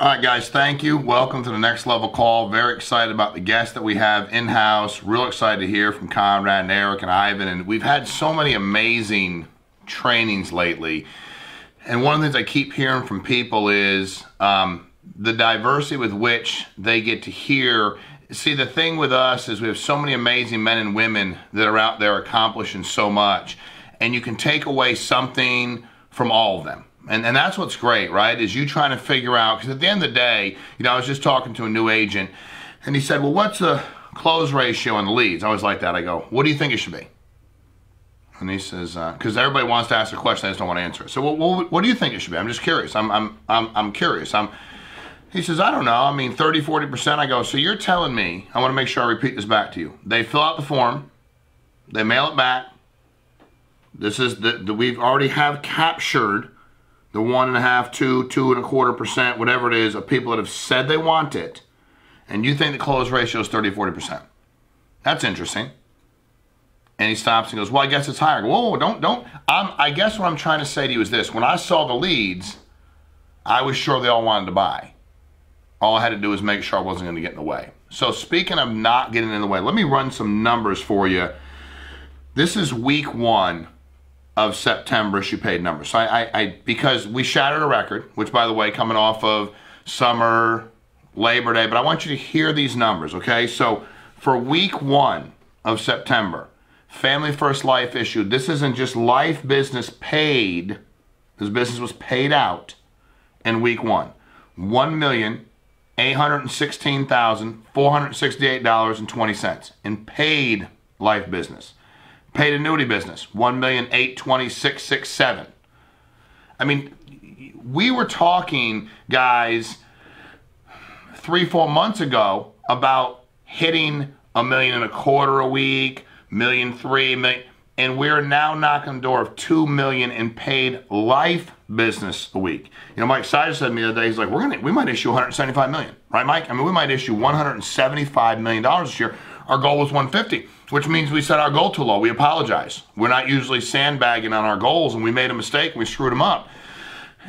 All right, guys, thank you. Welcome to the next level call. Very excited about the guests that we have in house. Real excited to hear from Conrad and Eric and Ivan. And we've had so many amazing trainings lately. And one of the things I keep hearing from people is um, the diversity with which they get to hear. See, the thing with us is we have so many amazing men and women that are out there accomplishing so much. And you can take away something from all of them and, and that's what's great, right? Is you trying to figure out, because at the end of the day, you know, I was just talking to a new agent and he said, well, what's the close ratio on the leads? I always like that. I go, what do you think it should be? And he says, because uh, everybody wants to ask a question, I just don't want to answer it. So, well, well, what do you think it should be? I'm just curious. I'm, I'm, I'm, I'm curious. I'm, he says, I don't know. I mean, 30, 40%. I go, so you're telling me, I want to make sure I repeat this back to you. They fill out the form, they mail it back. This is the we've already have captured the one and a half, two, two and a quarter percent, whatever it is, of people that have said they want it, and you think the close ratio is 30, 40%. That's interesting. And he stops and goes, Well, I guess it's higher. Whoa, don't, don't. I'm, I guess what I'm trying to say to you is this. When I saw the leads, I was sure they all wanted to buy. All I had to do was make sure I wasn't going to get in the way. So, speaking of not getting in the way, let me run some numbers for you. This is week one of September issue paid numbers. So I, I, I, because we shattered a record, which by the way, coming off of summer, Labor Day, but I want you to hear these numbers, okay? So for week one of September, Family First Life issued, this isn't just life business paid, this business was paid out in week one. One million eight hundred and sixteen thousand four hundred sixty-eight dollars and twenty cents in paid life business. Paid annuity business, one million eight twenty six six seven. I mean, we were talking, guys, three, four months ago about hitting a million and a quarter a week, million three, million, and we're now knocking the door of two million in paid life business a week. You know, Mike Sider said to me the other day, he's like, we're gonna, we might issue 175 million, right, Mike? I mean, we might issue 175 million dollars this year. Our goal was 150 which means we set our goal too low. We apologize. We're not usually sandbagging on our goals, and we made a mistake. We screwed them up.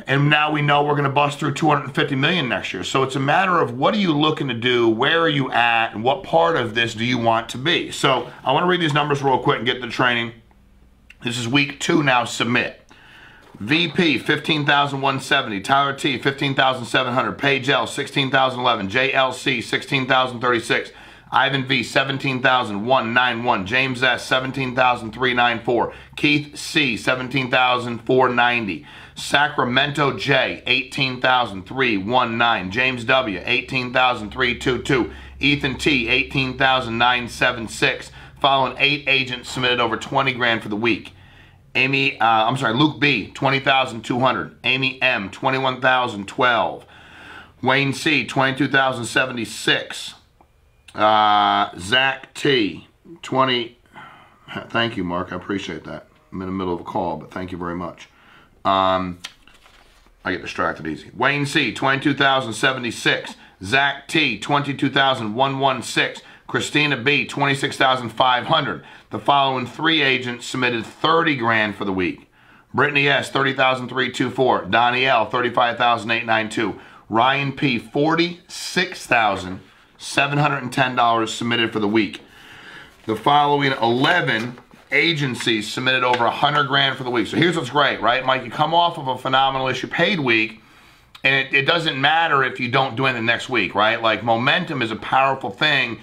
And now we know we're going to bust through 250 million next year. So it's a matter of what are you looking to do, where are you at, and what part of this do you want to be. So I want to read these numbers real quick and get the training. This is week two now. Submit. VP 15,170, Tyler T 15,700, Page L 16,011, JLC 16,036. Ivan V, 17,191. James S, 17,394. Keith C, 17,490. Sacramento J, 18,319. James W, 18,322. Ethan T, 18,976. Following eight agents submitted over 20 grand for the week. Amy, uh, I'm sorry, Luke B, 20,200. Amy M, 21,012. Wayne C, 22,076. Uh, Zach T, 20. Thank you, Mark. I appreciate that. I'm in the middle of a call, but thank you very much. Um, I get distracted easy. Wayne C, 22,076. Zach T, 22,116. Christina B, 26,500. The following three agents submitted 30 grand for the week. Brittany S, 30,324. Donnie L, 35,892. Ryan P, 46,000. $710 submitted for the week. The following 11 agencies submitted over 100 grand for the week. So here's what's great, right, Mike? You come off of a phenomenal issue paid week, and it, it doesn't matter if you don't do anything next week, right? Like momentum is a powerful thing.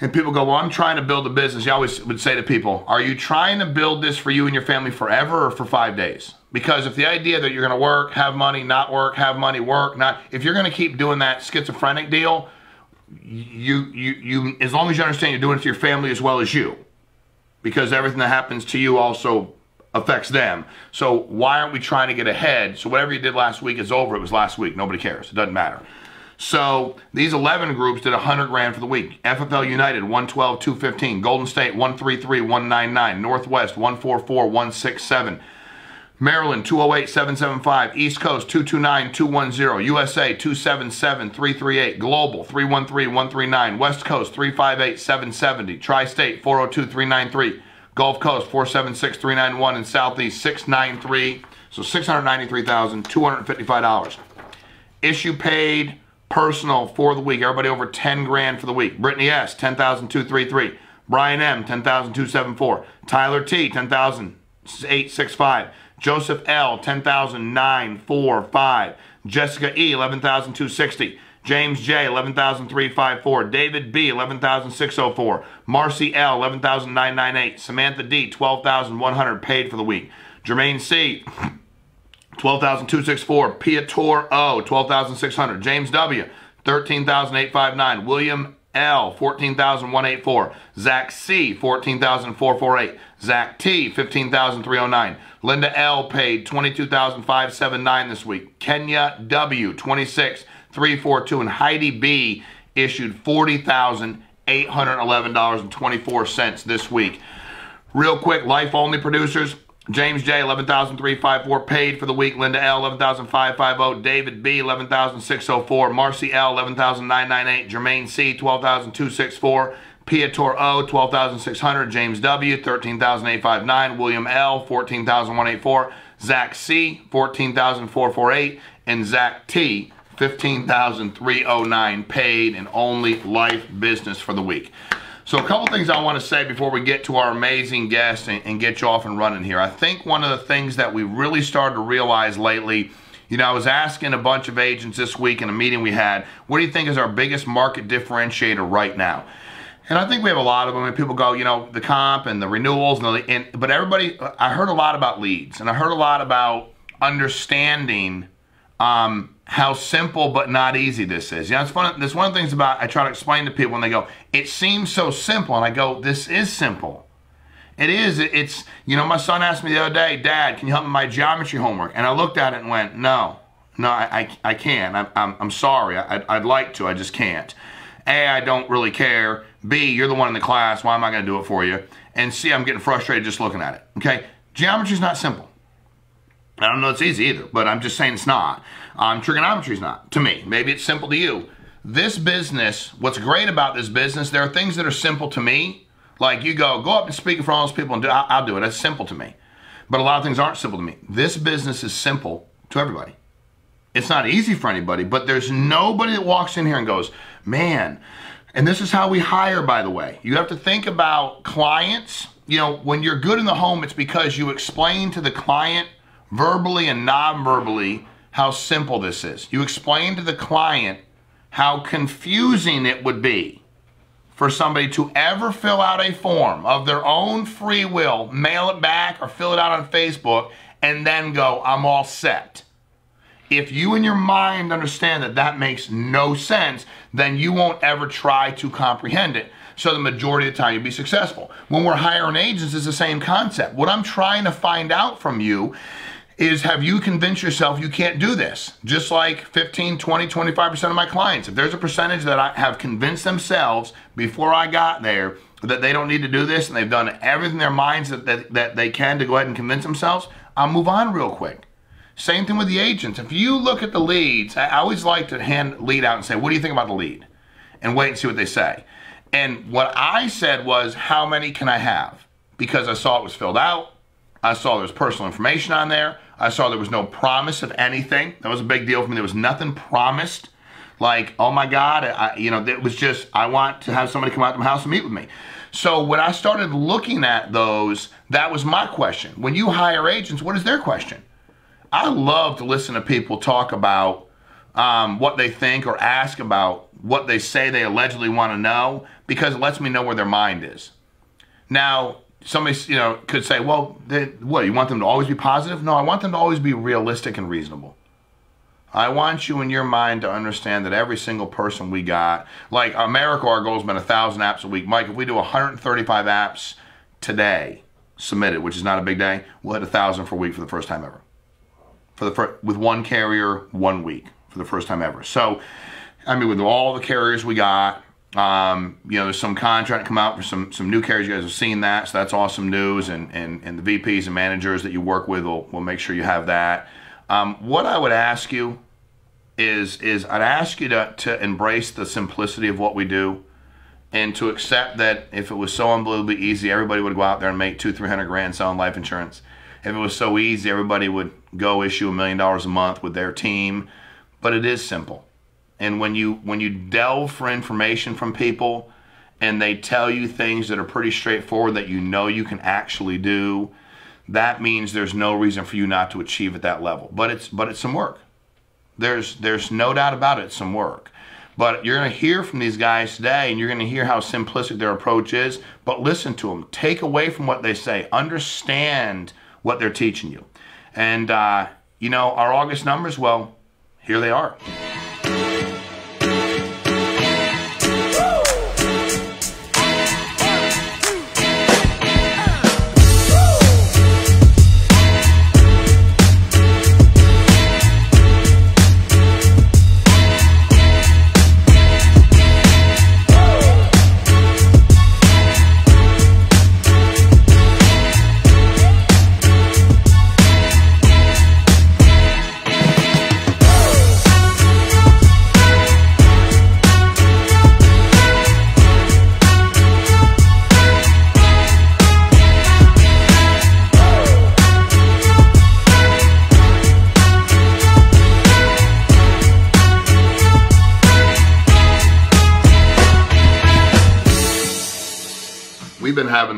And people go, well, I'm trying to build a business. You always would say to people, are you trying to build this for you and your family forever or for five days? Because if the idea that you're going to work, have money, not work, have money, work, not, if you're going to keep doing that schizophrenic deal, you you you as long as you understand you're doing it to your family as well as you because everything that happens to you also affects them. So why aren't we trying to get ahead? So whatever you did last week is over. It was last week. Nobody cares. It doesn't matter. So these 11 groups did 100 grand for the week. Ffl united 112 215 golden state 133 199 northwest 144 167 Maryland 208-775, East Coast 229-210, USA 277-338, Global 313-139, West Coast 358-770, Tri-State 402-393, Gulf Coast 476-391, and Southeast 693, so $693,255. issue paid personal for the week. Everybody over 10 grand for the week. Brittany S, 10,233. Brian M, 10,274. Tyler T, 10,865. Joseph L, 10,945. Jessica E, 11,260. James J, 11,354. David B, 11,604. Marcy L, 11,998. Samantha D, 12,100 paid for the week. Jermaine C, 12,264. Piator O, 12,600. James W, 13,859. William L, 14,184. Zach C, 14,448. Zach T, 15,309. Linda L paid 22,579 this week. Kenya W, 26,342. And Heidi B issued $40,811.24 this week. Real quick, life only producers. James J, 11,354 paid for the week. Linda L, 11,550. David B, 11,604. Marcy L, 11,998. Jermaine C, 12,264. Piator O, 12,600. James W, 13,859. William L, 14,184. Zach C, 14,448. And Zach T, 15,309 paid and only life business for the week. So a couple things I want to say before we get to our amazing guest and, and, get you off and running here. I think one of the things that we really started to realize lately, you know, I was asking a bunch of agents this week in a meeting we had, what do you think is our biggest market differentiator right now? And I think we have a lot of them. And people go, you know, the comp and the renewals, and, the, and but everybody, I heard a lot about leads, and I heard a lot about understanding um, how simple but not easy this is. You know, it's fun. There's one of the things about I try to explain to people when they go, it seems so simple, and I go, this is simple. It is. It's you know, my son asked me the other day, Dad, can you help me with my geometry homework? And I looked at it and went, No, no, I, I, I can't. I'm, I'm, I'm sorry. I, I'd like to. I just can't. A, I don't really care. B, you're the one in the class. Why am I going to do it for you? And C, I'm getting frustrated just looking at it. Okay, geometry's not simple. I don't know it's easy either, but I'm just saying it's not. Um, trigonometry is not to me. Maybe it's simple to you. This business, what's great about this business, there are things that are simple to me. Like you go, go up and speak in front of all those people and do, I'll, I'll do it. That's simple to me. But a lot of things aren't simple to me. This business is simple to everybody. It's not easy for anybody, but there's nobody that walks in here and goes, man, and this is how we hire, by the way. You have to think about clients. You know, when you're good in the home, it's because you explain to the client verbally and non-verbally how simple this is. You explain to the client how confusing it would be for somebody to ever fill out a form of their own free will, mail it back or fill it out on Facebook, and then go, I'm all set. If you in your mind understand that that makes no sense, then you won't ever try to comprehend it. So the majority of the time you'll be successful. When we're hiring agents, it's the same concept. What I'm trying to find out from you is have you convinced yourself you can't do this? Just like 15, 20, 25% of my clients. If there's a percentage that I have convinced themselves before I got there that they don't need to do this and they've done everything in their minds that, that, that they can to go ahead and convince themselves, I'll move on real quick. Same thing with the agents. If you look at the leads, I always like to hand lead out and say, what do you think about the lead? And wait and see what they say. And what I said was, how many can I have? Because I saw it was filled out. I saw there was personal information on there. I saw there was no promise of anything. That was a big deal for me. There was nothing promised. Like, oh my God, I, you know, it was just, I want to have somebody come out to my house and meet with me. So when I started looking at those, that was my question. When you hire agents, what is their question? I love to listen to people talk about um, what they think or ask about what they say they allegedly want to know because it lets me know where their mind is. Now, somebody you know could say, well, they, what you want them to always be positive? No, I want them to always be realistic and reasonable. I want you in your mind to understand that every single person we got, like America, our goal has been a thousand apps a week. Mike, if we do 135 apps today submitted, which is not a big day, we'll hit a thousand for a week for the first time ever. For the first, with one carrier, one week for the first time ever. So, I mean, with all the carriers we got, um, you know, there's some contract come out for some some new carriers. You guys have seen that, so that's awesome news. And and, and the VPs and managers that you work with will, will make sure you have that. Um, what I would ask you is is I'd ask you to to embrace the simplicity of what we do, and to accept that if it was so unbelievably easy, everybody would go out there and make two three hundred grand selling life insurance. If it was so easy, everybody would go issue a million dollars a month with their team but it is simple. And when you when you delve for information from people and they tell you things that are pretty straightforward that you know you can actually do, that means there's no reason for you not to achieve at that level. But it's but it's some work. There's there's no doubt about it, it's some work. But you're going to hear from these guys today and you're going to hear how simplistic their approach is. But listen to them. Take away from what they say. Understand what they're teaching you. And, uh, you know, our August numbers, well, here they are.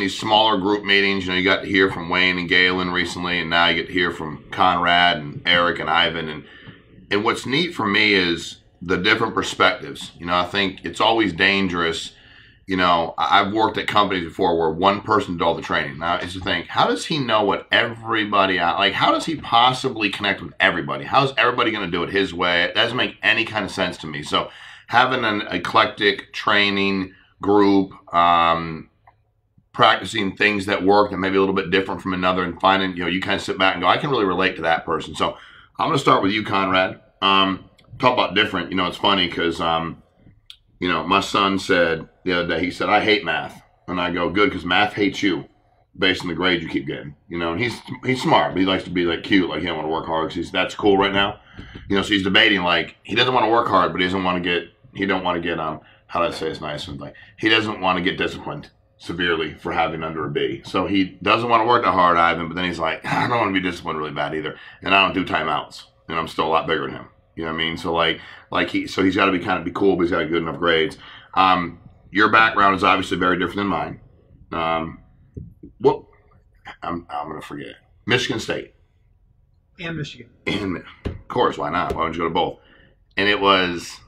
These smaller group meetings. You know, you got to hear from Wayne and Galen recently, and now you get to hear from Conrad and Eric and Ivan. And and what's neat for me is the different perspectives. You know, I think it's always dangerous. You know, I've worked at companies before where one person did all the training. Now, it's to think, how does he know what everybody like? How does he possibly connect with everybody? How's everybody going to do it his way? It doesn't make any kind of sense to me. So, having an eclectic training group, um, practicing things that work that may be a little bit different from another and finding, you know, you kind of sit back and go, I can really relate to that person. So I'm going to start with you, Conrad. Um, talk about different. You know, it's funny because, um, you know, my son said the other day, he said, I hate math. And I go, good, because math hates you based on the grade you keep getting. You know, and he's he's smart, but he likes to be like cute, like he don't want to work hard because that's cool right now. You know, so he's debating like he doesn't want to work hard, but he doesn't want to get he don't want to get um how do I say it's nice and like he doesn't want to get disciplined severely for having under a B. So he doesn't want to work that hard, Ivan, but then he's like, I don't want to be disciplined really bad either. And I don't do timeouts. And I'm still a lot bigger than him. You know what I mean? So like like he so he's gotta be kind of be cool, but he's got good enough grades. Um, your background is obviously very different than mine. Um, what I'm I'm gonna forget. Michigan State. And Michigan. And of course, why not? Why don't you go to both? And it was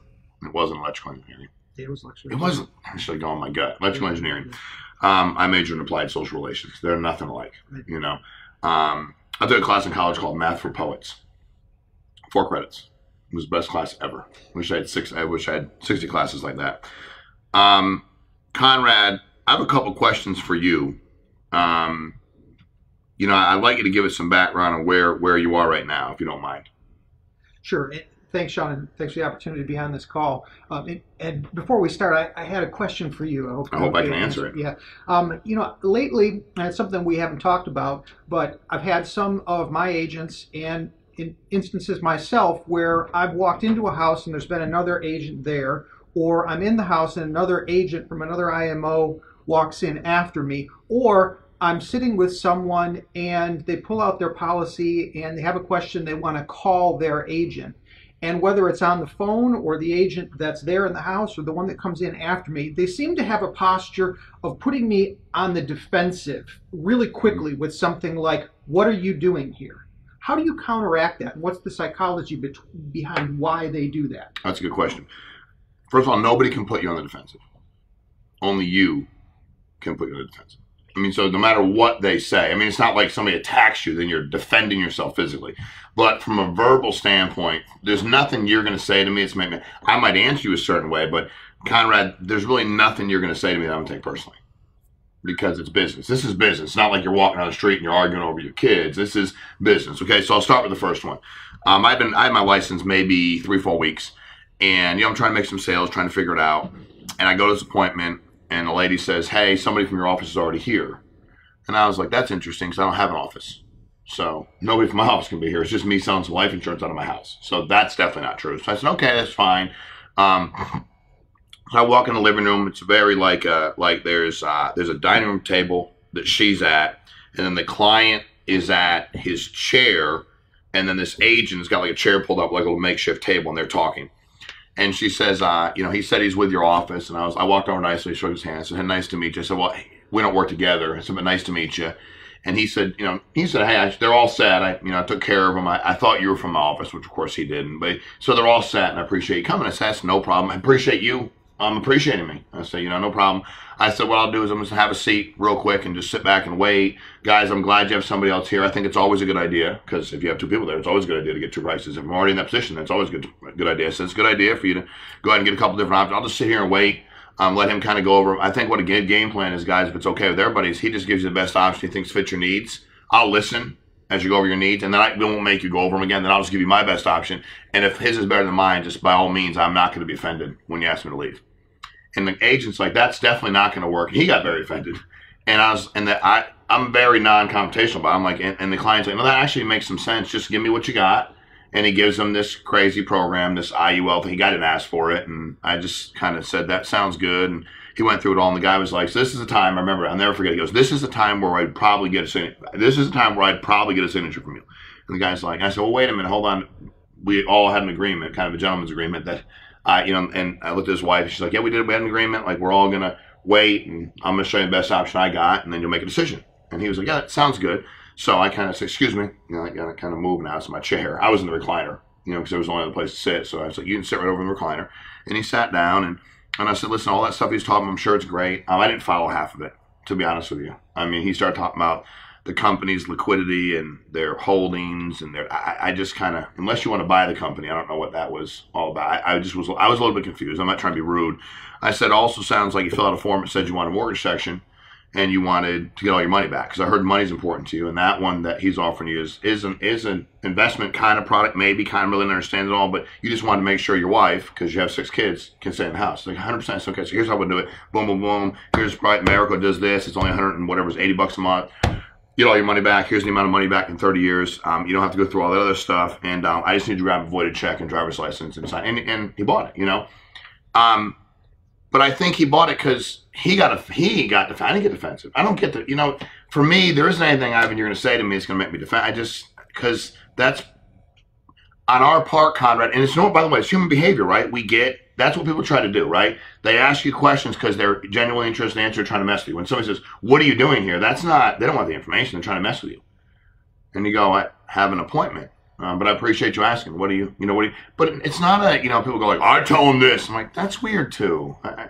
it wasn't electrical engineering. It was lecture. It wasn't actually going my gut. Electrical engineering. Um, I majored in applied social relations. They're nothing alike, you know. Um, I took a class in college called Math for Poets. Four credits. It was the best class ever. Wish I had six. I wish I had sixty classes like that. Um, Conrad, I have a couple questions for you. Um, you know, I'd like you to give us some background on where where you are right now, if you don't mind. Sure. Thanks, Shawn, and thanks for the opportunity to be on this call. Um, and, and, before we start, I, I, had a question for you. I hope, I, hope I can answer it. Yeah. Um, you know, lately, and it's something we haven't talked about, but I've had some of my agents and in instances myself where I've walked into a house and there's been another agent there, or I'm in the house and another agent from another IMO walks in after me, or I'm sitting with someone and they pull out their policy and they have a question they want to call their agent. And whether it's on the phone or the agent that's there in the house or the one that comes in after me, they seem to have a posture of putting me on the defensive really quickly with something like, What are you doing here? How do you counteract that? what's the psychology be- behind why they do that? That's a good question. First of all, nobody can put you on the defensive. Only you can put you on the defensive. I mean, so no matter what they say, I mean, it's not like somebody attacks you, then you're defending yourself physically. But from a verbal standpoint, there's nothing you're going to say to me. It's maybe I might answer you a certain way, but Conrad, there's really nothing you're going to say to me that I'm going to take personally because it's business. This is business. It's not like you're walking down the street and you're arguing over your kids. This is business. Okay, so I'll start with the first one. Um, I've been I had my license maybe three four weeks, and you know I'm trying to make some sales, trying to figure it out, and I go to this appointment and the lady says, "Hey, somebody from your office is already here," and I was like, "That's interesting because I don't have an office." So nobody from my office can be here. It's just me selling some life insurance out of my house. So that's definitely not true. So I said, okay, that's fine. Um, so I walk in the living room. It's very like uh, like there's uh, there's a dining room table that she's at, and then the client is at his chair and then this agent's got like a chair pulled up like a little makeshift table, and they're talking. And she says, uh, you know, he said he's with your office, and I was, I walked over nicely, shook his hand, said, nice to meet you. I said, well, we don't work together. I said, but nice to meet you. And he said, you know, he said, hey, I, they're all set. I, you know, I took care of them. I, I thought you were from my office, which of course he didn't. But so they're all set, and I appreciate you coming. I said, that's no problem. I appreciate you um, appreciating me. I said, you know, no problem. I said, what I'll do is I'm just have a seat real quick and just sit back and wait. Guys, I'm glad you have somebody else here. I think it's always a good idea because if you have two people there, it's always a good idea to get two prices. If I'm already in that position, that's always a good, good idea. So it's a good idea for you to go ahead and get a couple different options. I'll just sit here and wait. Um, let him kind of go over. I think what a good game plan is, guys, if it's okay with everybody, is he just gives you the best option he thinks fits your needs. I'll listen as you go over your needs, and then I won't make you go over them again. Then I'll just give you my best option. And if his is better than mine, just by all means, I'm not going to be offended when you ask me to leave. And the agent's like, that's definitely not going to work. he got very offended. And I was, and that I, I'm very non-confrontational, but I'm like, and, and the client's like, no, that actually makes some sense. Just give me what you got. And he gives them this crazy program, this IUL thing. He got an ask for it. And I just kind of said, that sounds good. And he went through it all. And the guy was like, so this is the time, I remember, I'll never forget. He goes, this is the time where I'd probably get a signature. This is the time where I'd probably get a signature from you. And the guy's like, I said, well, wait a minute, hold on. We all had an agreement, kind of a gentleman's agreement that uh, you know, and I looked at his wife. She's like, "Yeah, we did. We had an agreement. Like, we're all gonna wait, and I'm gonna show you the best option I got, and then you'll make a decision." And he was like, "Yeah, that sounds good." So I kind of said, "Excuse me," you know, I got to kind of move now to my chair. I was in the recliner, you know, because there was only other place to sit. So I was like, "You can sit right over in the recliner." And he sat down, and and I said, "Listen, all that stuff he's talking, I'm sure it's great. Um, I didn't follow half of it, to be honest with you. I mean, he started talking about." The company's liquidity and their holdings and their I, I just kind of unless you want to buy the company I don't know what that was all about. I, I, just was I was a little bit confused. I'm not trying to be rude. I said also sounds like you fill out a form that said you want a mortgage protection and you wanted to get all your money back. Because I heard money's important to you and that one that he's offering you is is an is an investment kind of product maybe kind of really understand it all but you just want to make sure your wife because you have six kids can stay in the house. Like 100 percent So okay. So here's how we do it. Boom boom boom. Here's right America does this. It's only 100 and whatever it's 80 bucks a month get all your money back. Here's the amount of money back in 30 years. Um, you don't have to go through all that other stuff. And um, I just need to grab a voided check and driver's license and sign. And, and he bought it, you know. Um, but I think he bought it because he got a he got defensive. I didn't get defensive. I don't get the you know. For me, there isn't anything Ivan you're going to say to me that's going to make me defend. I just because that's on our part, Conrad. And it's no. By the way, it's human behavior, right? We get that's what people try to do, right? They ask you questions because they're genuinely interested in answer, trying to mess with you. When somebody says, "What are you doing here?" That's not. They don't want the information. They're trying to mess with you. And you go, "I have an appointment." Um, but I appreciate you asking. What do you, you know, what you, but it's not a, you know, people go like, I tell them this. I'm like, that's weird too. I, I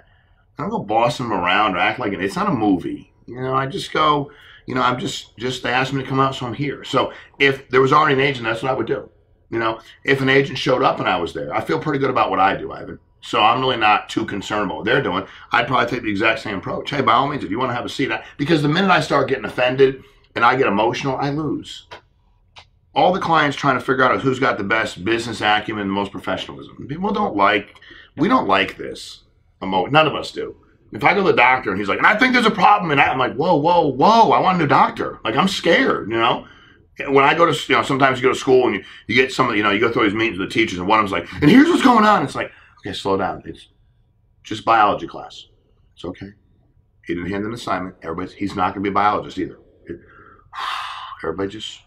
don't go bossing them around or act like it. It's not a movie. You know, I just go, you know, I'm just, just, they asked me to come out, so I'm here. So if there was already an agent, that's what I would do. You know, if an agent showed up and I was there, I feel pretty good about what I do, Ivan. So I'm really not too concerned about what they're doing. I'd probably take the exact same approach. Hey, by all means, if you want to have a seat, because the minute I start getting offended and I get emotional, I lose. All the clients trying to figure out who's got the best business acumen, the most professionalism. People don't like, we don't like this. Emo- None of us do. If I go to the doctor and he's like, and I think there's a problem, and I'm like, whoa, whoa, whoa, I want a new doctor. Like I'm scared, you know when I go to, you know, sometimes you go to school and you, you get some, you know, you go through these meetings with the teachers, and one of them's like, and here's what's going on. It's like, slow down. It's just biology class. It's okay. He didn't hand an assignment. Everybody's, he's not going to be a biologist either. It, everybody just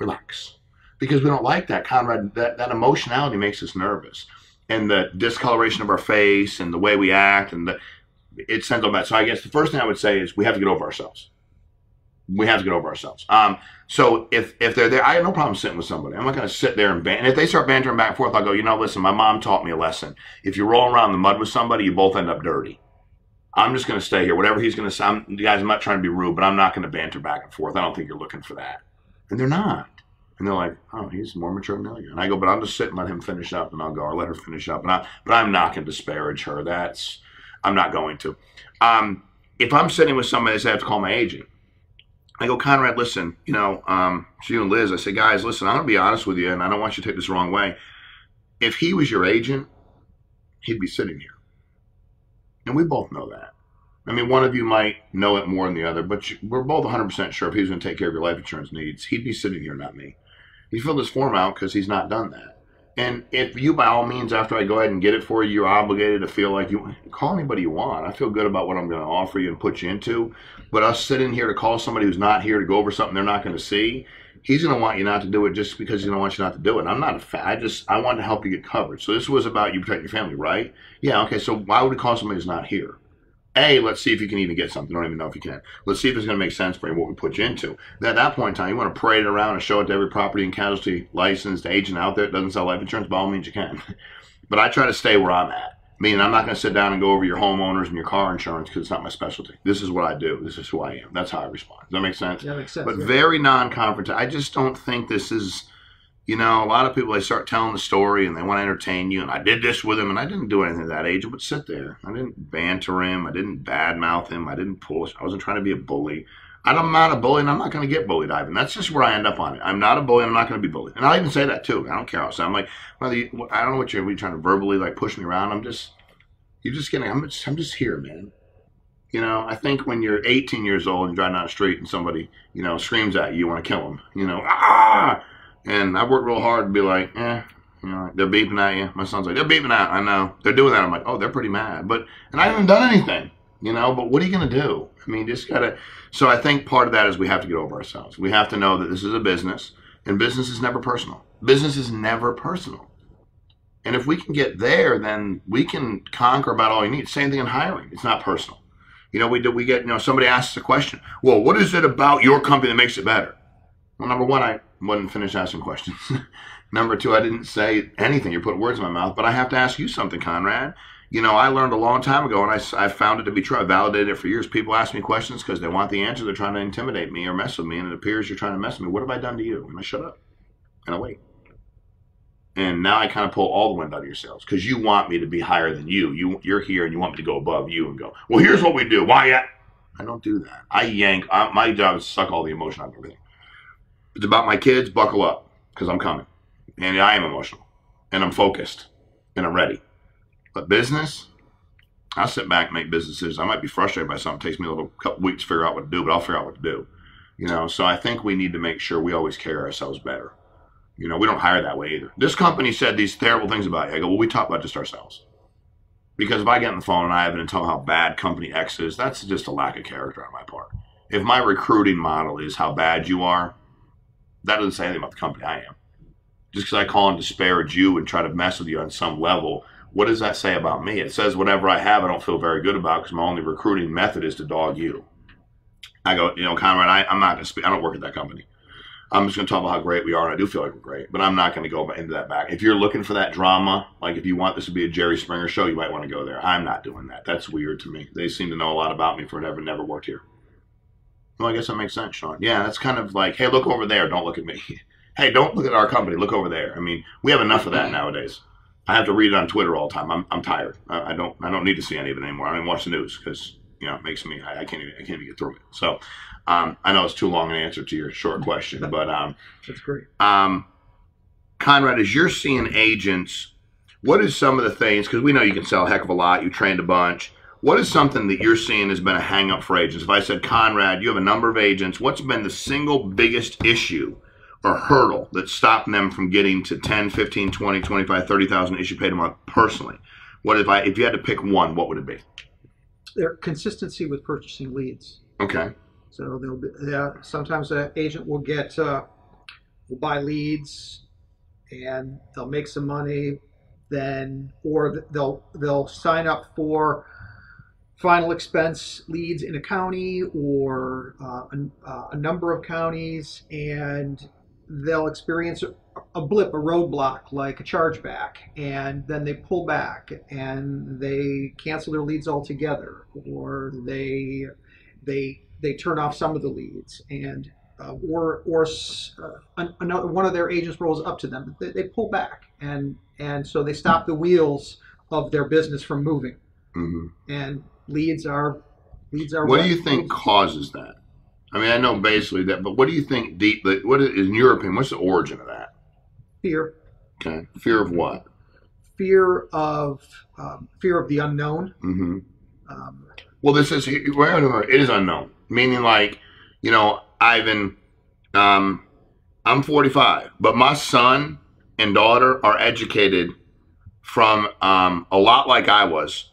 relax. Because we don't like that, Conrad. That, that emotionality makes us nervous. And the discoloration of our face and the way we act and the, it sends all that. So I guess the first thing I would say is we have to get over ourselves we have to get over ourselves. Um, so if if they're there, I have no problem sitting with somebody. I'm not going to sit there and ban. And if they start bantering back and forth, I'll go. You know, listen, my mom taught me a lesson. If you roll around in the mud with somebody, you both end up dirty. I'm just going to stay here. Whatever he's going to say, I'm, guys, I'm not trying to be rude, but I'm not going to banter back and forth. I don't think you're looking for that. And they're not. And they're like, oh, he's more mature than you. And I go, but I'll just sit and let him finish up, and I'll go, or let her finish up. And I, but I'm not going to disparage her. That's, I'm not going to. Um, if I'm sitting with somebody that says I have to call my agent, I go, Conrad, listen, you know, um, to you and Liz, I say, guys, listen, I'm going to be honest with you, and I don't want you to take this the wrong way. If he was your agent, he'd be sitting here. And we both know that. I mean, one of you might know it more than the other, but we're both 100% sure if he was going to take care of your life insurance needs, he'd be sitting here, not me. He filled this form out because he's not done that. And if you, by all means, after I go ahead and get it for you, you're obligated to feel like you call anybody you want. I feel good about what I'm going to offer you and put you into. But us sitting here to call somebody who's not here to go over something they're not going to see, he's going to want you not to do it just because he's going to want you not to do it. I'm not a fan. I just I want to help you get covered. So this was about you protecting your family, right? Yeah. Okay. So why would it call somebody who's not here? A, let's see if you can even get something. I don't even know if you can. Let's see if it's going to make sense for you what we put you into. Then at that point in time, you want to parade it around and show it to every property and casualty licensed agent out there that doesn't sell life insurance. By all means, you can. but I try to stay where I'm at. Meaning, I'm not going to sit down and go over your homeowners and your car insurance because it's not my specialty. This is what I do. This is who I am. That's how I respond. Does that make sense? That makes sense. But yeah. very non-confrontational. I just don't think this is. You know, a lot of people they start telling the story and they want to entertain you. And I did this with him, and I didn't do anything at that age. But sit there. I didn't banter him. I didn't badmouth him. I didn't push. I wasn't trying to be a bully. I'm not a bully, and I'm not going to get bullied, Ivan. That's just where I end up on it. I'm not a bully, and I'm not going to be bullied. And I'll even say that too. I don't care I sound. I'm like, whether you, I don't know what you're, you trying to verbally like push me around. I'm just, you're just getting. I'm just, I'm just here, man. You know, I think when you're 18 years old and you're driving down the street and somebody, you know, screams at you, you want to kill them. You know, ah! And I worked real hard to be like, eh, you know, they're beeping at you. My son's like, they're beeping at. I know they're doing that. I'm like, oh, they're pretty mad. But and I haven't done anything, you know. But what are you gonna do? I mean, just gotta. So I think part of that is we have to get over ourselves. We have to know that this is a business, and business is never personal. Business is never personal. And if we can get there, then we can conquer about all you need. Same thing in hiring. It's not personal. You know, we do. We get. You know, somebody asks a question. Well, what is it about your company that makes it better? Well, number one, I wasn't finished asking questions. number two, I didn't say anything. You're putting words in my mouth. But I have to ask you something, Conrad. You know, I learned a long time ago, and I, I found it to be true. I validated it for years. People ask me questions because they want the answer. They're trying to intimidate me or mess with me, and it appears you're trying to mess with me. What have I done to you? And I shut up and I wait. And now I kind of pull all the wind out of your sails because you want me to be higher than you. You you're here and you want me to go above you and go. Well, here's what we do. Why? I, I don't do that. I yank. I, my job is suck all the emotion out of everything. It's about my kids. Buckle up because I'm coming, and I am emotional, and I'm focused, and I'm ready. But business, I'll sit back and make business decisions. I might be frustrated by something. It takes me a little couple weeks to figure out what to do, but I'll figure out what to do. You know, so I think we need to make sure we always carry ourselves better. You know, we don't hire that way either. This company said these terrible things about you. I go, well, we talk about just ourselves. Because if I get on the phone and I have and tell how bad company X is, that's just a lack of character on my part. If my recruiting model is how bad you are, that doesn't say anything about the company I am. Just because I call and disparage you and try to mess with you on some level, what does that say about me? It says whatever I have, I don't feel very good about because my only recruiting method is to dog you. I go, you know, Conrad, I, I'm not going to speak. I don't work at that company. I'm just going to talk about how great we are, and I do feel like we're great, but I'm not going to go into that back. If you're looking for that drama, like if you want this to be a Jerry Springer show, you might want to go there. I'm not doing that. That's weird to me. They seem to know a lot about me for never, never worked here. Well, I guess that makes sense, Shawn. Yeah, that's kind of like, hey, look over there. Don't look at me. hey, don't look at our company. Look over there. I mean, we have enough of that nowadays. I have to read it on Twitter all the time. I'm, I'm tired. I, I don't I don't need to see any of it anymore. I don't even watch the news because you know it makes me I, I can't even I can't even get through it. So um, I know it's too long an answer to your short question, but um, That's great. um, Conrad, as you're seeing agents, what is some of the things? Because we know you can sell a heck of a lot. You trained a bunch. What is something that you're seeing has been a hang up for agents? If I said, Conrad, you have a number of agents, what's been the single biggest issue or hurdle that's stopping them from getting to 10, 15, 20, 25, 30,000 issue paid a month personally? What if I if you had to pick one, what would it be? Their consistency with purchasing leads. Okay. So they'll be, yeah, sometimes an agent will get uh, will buy leads and they'll make some money, then or they'll they'll sign up for final expense leads in a county or uh, a, uh, a number of counties, and they'll experience a, a blip, a roadblock, like a chargeback, and then they pull back and they cancel their leads altogether, or they they they turn off some of the leads and uh, or or uh, another one of their agents rolls up to them they, they, pull back and and so they stop the wheels of their business from moving mm-hmm. and leads are leads are what, what do you think causes that? I mean i know basically that but what do you think deep what is in your opinion what's the origin of that? Fear. Okay fear of what? Fear of um, fear of the unknown. Mm-hmm. um, well this is it is unknown meaning like, you know, Ivan, um, I'm 45, but my son and daughter are educated from um, a lot like I was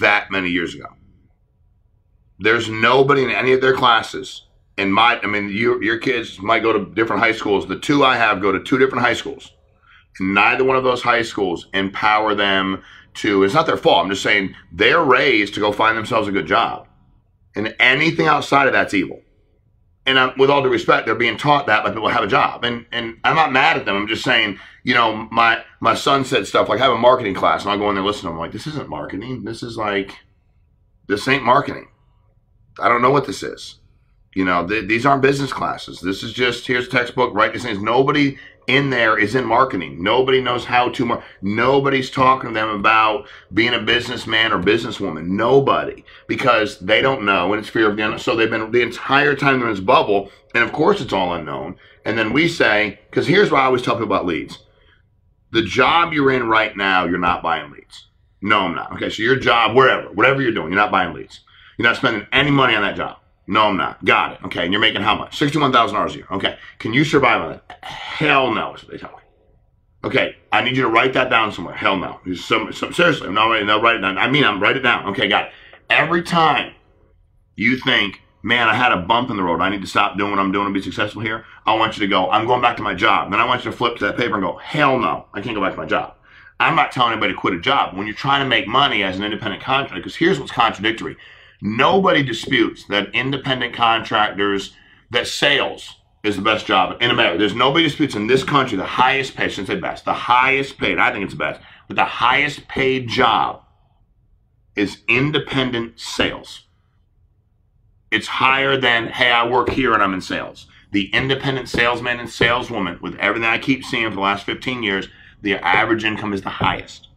that many years ago. There's nobody in any of their classes and my, I mean, you, your kids might go to different high schools. The two I have go to two different high schools. Neither one of those high schools empower them to, it's not their fault. I'm just saying they're raised to go find themselves a good job. And anything outside of that's evil. And I'm, with all due respect, they're being taught that by people who have a job. And, and I'm not mad at them. I'm just saying, you know, my, my son said stuff like, I have a marketing class and I'll go in there listen to. I'm like, this isn't marketing. This is like, this ain't marketing. I don't know what this is. You know, th- these aren't business classes. This is just here's a textbook, write these things. Nobody in there is in marketing. Nobody knows how to. Mar- Nobody's talking to them about being a businessman or businesswoman. Nobody, because they don't know, and it's fear of the unknown. So they've been the entire time they're in this bubble, and of course it's all unknown. And then we say, because here's what I always tell people about leads: the job you're in right now, you're not buying leads. No, I'm not. Okay, so your job, wherever, whatever you're doing, you're not buying leads. You're not spending any money on that job. No, I'm not. Got it. Okay. And you're making how much? $61,000 a year. Okay. Can you survive on that? Hell no, is what they tell me. Okay. I need you to write that down somewhere. Hell no. Some, some, seriously, no, no, write it down. I mean, I'm write it down. Okay, got it. Every time you think, man, I had a bump in the road. I need to stop doing what I'm doing to be successful here. I want you to go, I'm going back to my job. Then I want you to flip to that paper and go, hell no, I can't go back to my job. I'm not telling anybody to quit a job. When you're trying to make money as an independent contractor, because here's what's contradictory. Nobody disputes that independent contractors, that sales is the best job in America. There's nobody disputes in this country the highest paid, I say best, the highest paid, I think it's the best, but the highest paid job is independent sales. It's higher than, hey, I work here and I'm in sales. The independent salesman and saleswoman, with everything I keep seeing for the last 15 years, the average income is the highest.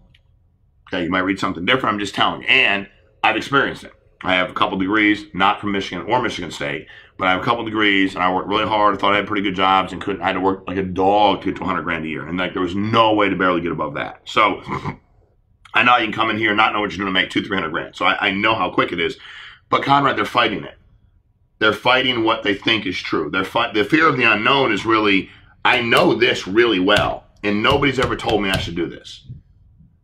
Okay, you might read something different, I'm just telling you. And I've experienced it. I have a couple degrees, not from Michigan or Michigan State, but I have a couple degrees, and I worked really hard. I thought I had pretty good jobs, and couldn't. I had to work like a dog to get to 100 grand a year, and like there was no way to barely get above that. So I know you can come in here and not know what you're going to make two, three hundred grand. So I, I know how quick it is, but Conrad, they're fighting it. They're fighting what they think is true. They're. The fear of the unknown is really, I know this really well, and nobody's ever told me I should do this.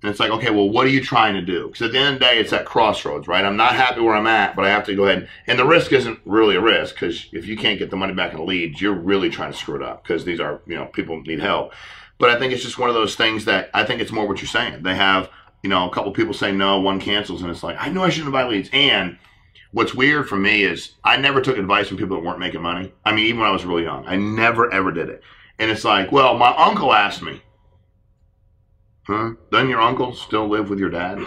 And it's like, okay, well, what are you trying to do? Because at the end of the day, it's at crossroads, right? I'm not happy where I'm at, but I have to go ahead. And, and the risk isn't really a risk because if you can't get the money back in the leads, you're really trying to screw it up because these are, you know, people need help. But I think it's just one of those things that I think it's more what you're saying. They have, you know, a couple people say no, one cancels, and it's like, I knew I shouldn't buy leads. And what's weird for me is I never took advice from people that weren't making money. I mean, even when I was really young, I never ever did it. And it's like, well, my uncle asked me, Huh? Doesn't your uncle still live with your dad?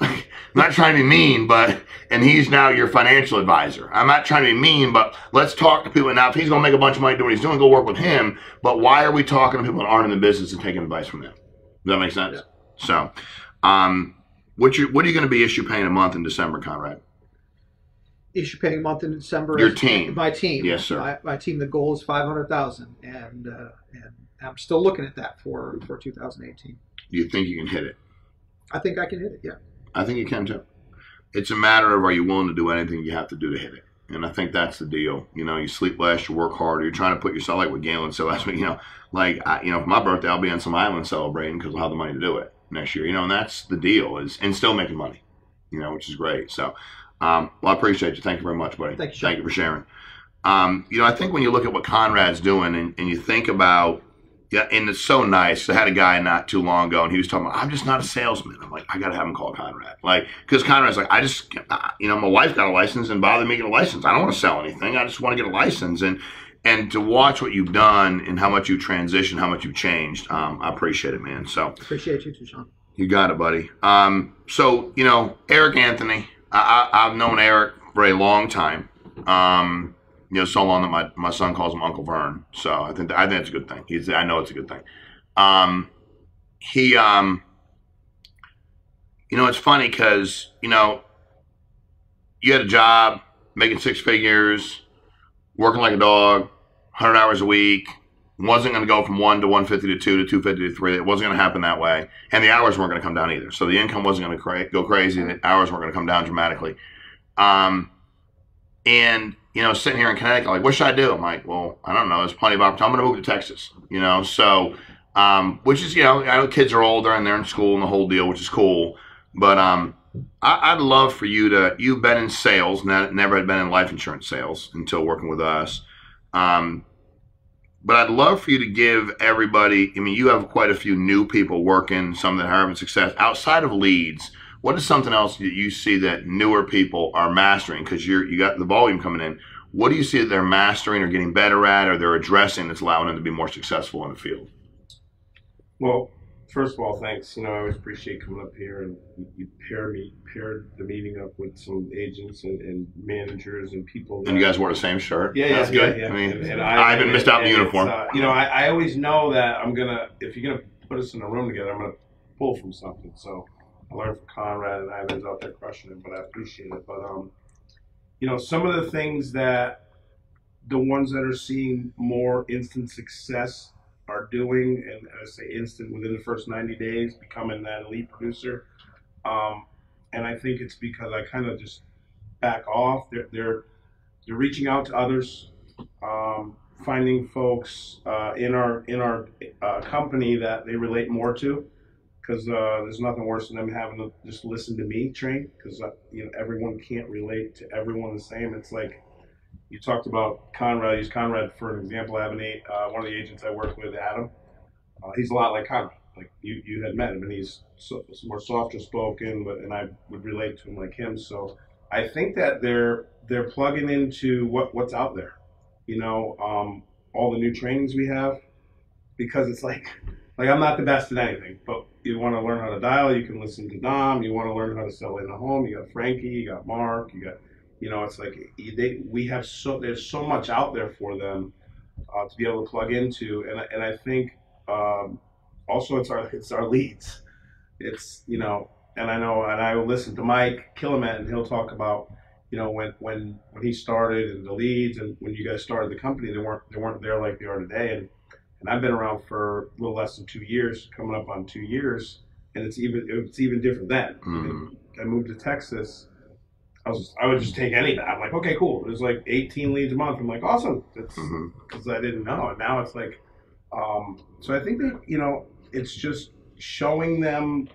like, not trying to be mean, but, and he's now your financial advisor. I'm not trying to be mean, but let's talk to people. Now, if he's going to make a bunch of money doing what he's doing, go work with him. But why are we talking to people that aren't in the business and taking advice from them? Does that make sense? Yeah. So, um, what you what are you going to be issue paying a month in December, Conrad? Issue paying a month in December. Your team. My team. Yes, sir. My, my team. The goal is five hundred thousand, and uh, and I'm still looking at that for for 2018. You think you can hit it? I think I can hit it. Yeah. I think you can too. It's a matter of are you willing to do anything you have to do to hit it. And I think that's the deal. You know, you sleep less, you work harder, you're trying to put yourself like what Galen said last week. You know, like I, you know, for my birthday, I'll be on some island celebrating because I'll have the money to do it next year. You know, and that's the deal is and still making money. You know, which is great. So, um, well, I appreciate you. Thank you very much, buddy. Thank you. Thank you for sharing. Um, you know, I think when you look at what Conrad's doing and, and you think about yeah, and it's so nice. I had a guy not too long ago, and he was talking about, I'm just not a salesman. I'm like, I got to have him call Conrad. Like, because Conrad's like, I just, you know, my wife got a license and bothered me get a license. I don't want to sell anything. I just want to get a license. And, and to watch what you've done and how much you transitioned, how much you've changed, um, I appreciate it, man. So appreciate you too, Shawn. You got it, buddy. Um, so you know, Eric Anthony. I, I, I've known Eric for a long time. Um, you know, so long that my, my son calls him Uncle Vern. So I think I think it's a good thing. He's I know it's a good thing. Um, he um, you know, it's funny because you know, you had a job making six figures, working like a dog, hundred hours a week. Wasn't going to go from one to one fifty to two to two fifty to three. It wasn't going to happen that way, and the hours weren't going to come down either. So the income wasn't going to cra- go crazy. and The hours weren't going to come down dramatically. Um, and you know, sitting here in Connecticut, like, what should I do? I'm like, well, I don't know. There's plenty of opportunity. I'm going to move to Texas, you know, so, um, which is, you know, I know kids are older and they're in school and the whole deal, which is cool. But, um, I, would love for you to. You've been in sales, never had been in life insurance sales until working with us. Um, but I'd love for you to give everybody. I mean, you have quite a few new people working, some that are having success outside of leads. What is something else that you see that newer people are mastering? Because you're you got the volume coming in. What do you see that they're mastering or getting better at, or they're addressing that's allowing them to be more successful in the field? Well, first of all, thanks. You know, I always appreciate coming up here and you pair me paired the meeting up with some agents and, and managers and people. And you guys wore the same shirt. Yeah, yeah, that's yeah, good. Yeah, I mean, and, and I, I haven't missed out the uniform. Uh, you know, I, I always know that I'm gonna if you're gonna put us in a room together, I'm gonna pull from something. So I learned from Conrad and Ivan's out there crushing it, but I appreciate it. But um, you know, some of the things that the ones that are seeing more instant success are doing, and I say instant within the first 90 days, becoming that elite producer. Um, and I think it's because I kind of just back off. They're they're they're reaching out to others, um, finding folks uh, in our in our uh, company that they relate more to. Because uh, there's nothing worse than them having to just listen to me train. Because uh, you know everyone can't relate to everyone the same. It's like you talked about Conrad. Use Conrad for an example. I have an eight, uh, one of the agents I work with, Adam. Uh, he's a lot like Conrad. Like you, you had met him, and he's so, more softer spoken, but and I would relate to him like him. So I think that they're they're plugging into what what's out there. You know, um, all the new trainings we have, because it's like like I'm not the best at anything, but you want to learn how to dial, you can listen to Dom. You want to learn how to sell in the home. You got Frankie, you got Mark, you got you know, it's like they, we have so there's so much out there for them uh, to be able to plug into, and and I think um, also it's our it's our leads. It's you know, and I know, and I will listen to Mike Killamet, and he'll talk about you know when when when he started and the leads, and when you guys started the company, they weren't they weren't there like they are today, and and I've been around for a little less than two years, coming up on two years, and it's even it's even different then. Mm-hmm. I moved to Texas I was just, I would just take any I'm like, okay, cool. There's like 18 leads a month. I'm like, awesome. That's because mm-hmm. I didn't know. And now it's like, um, so I think that you know, it's just showing them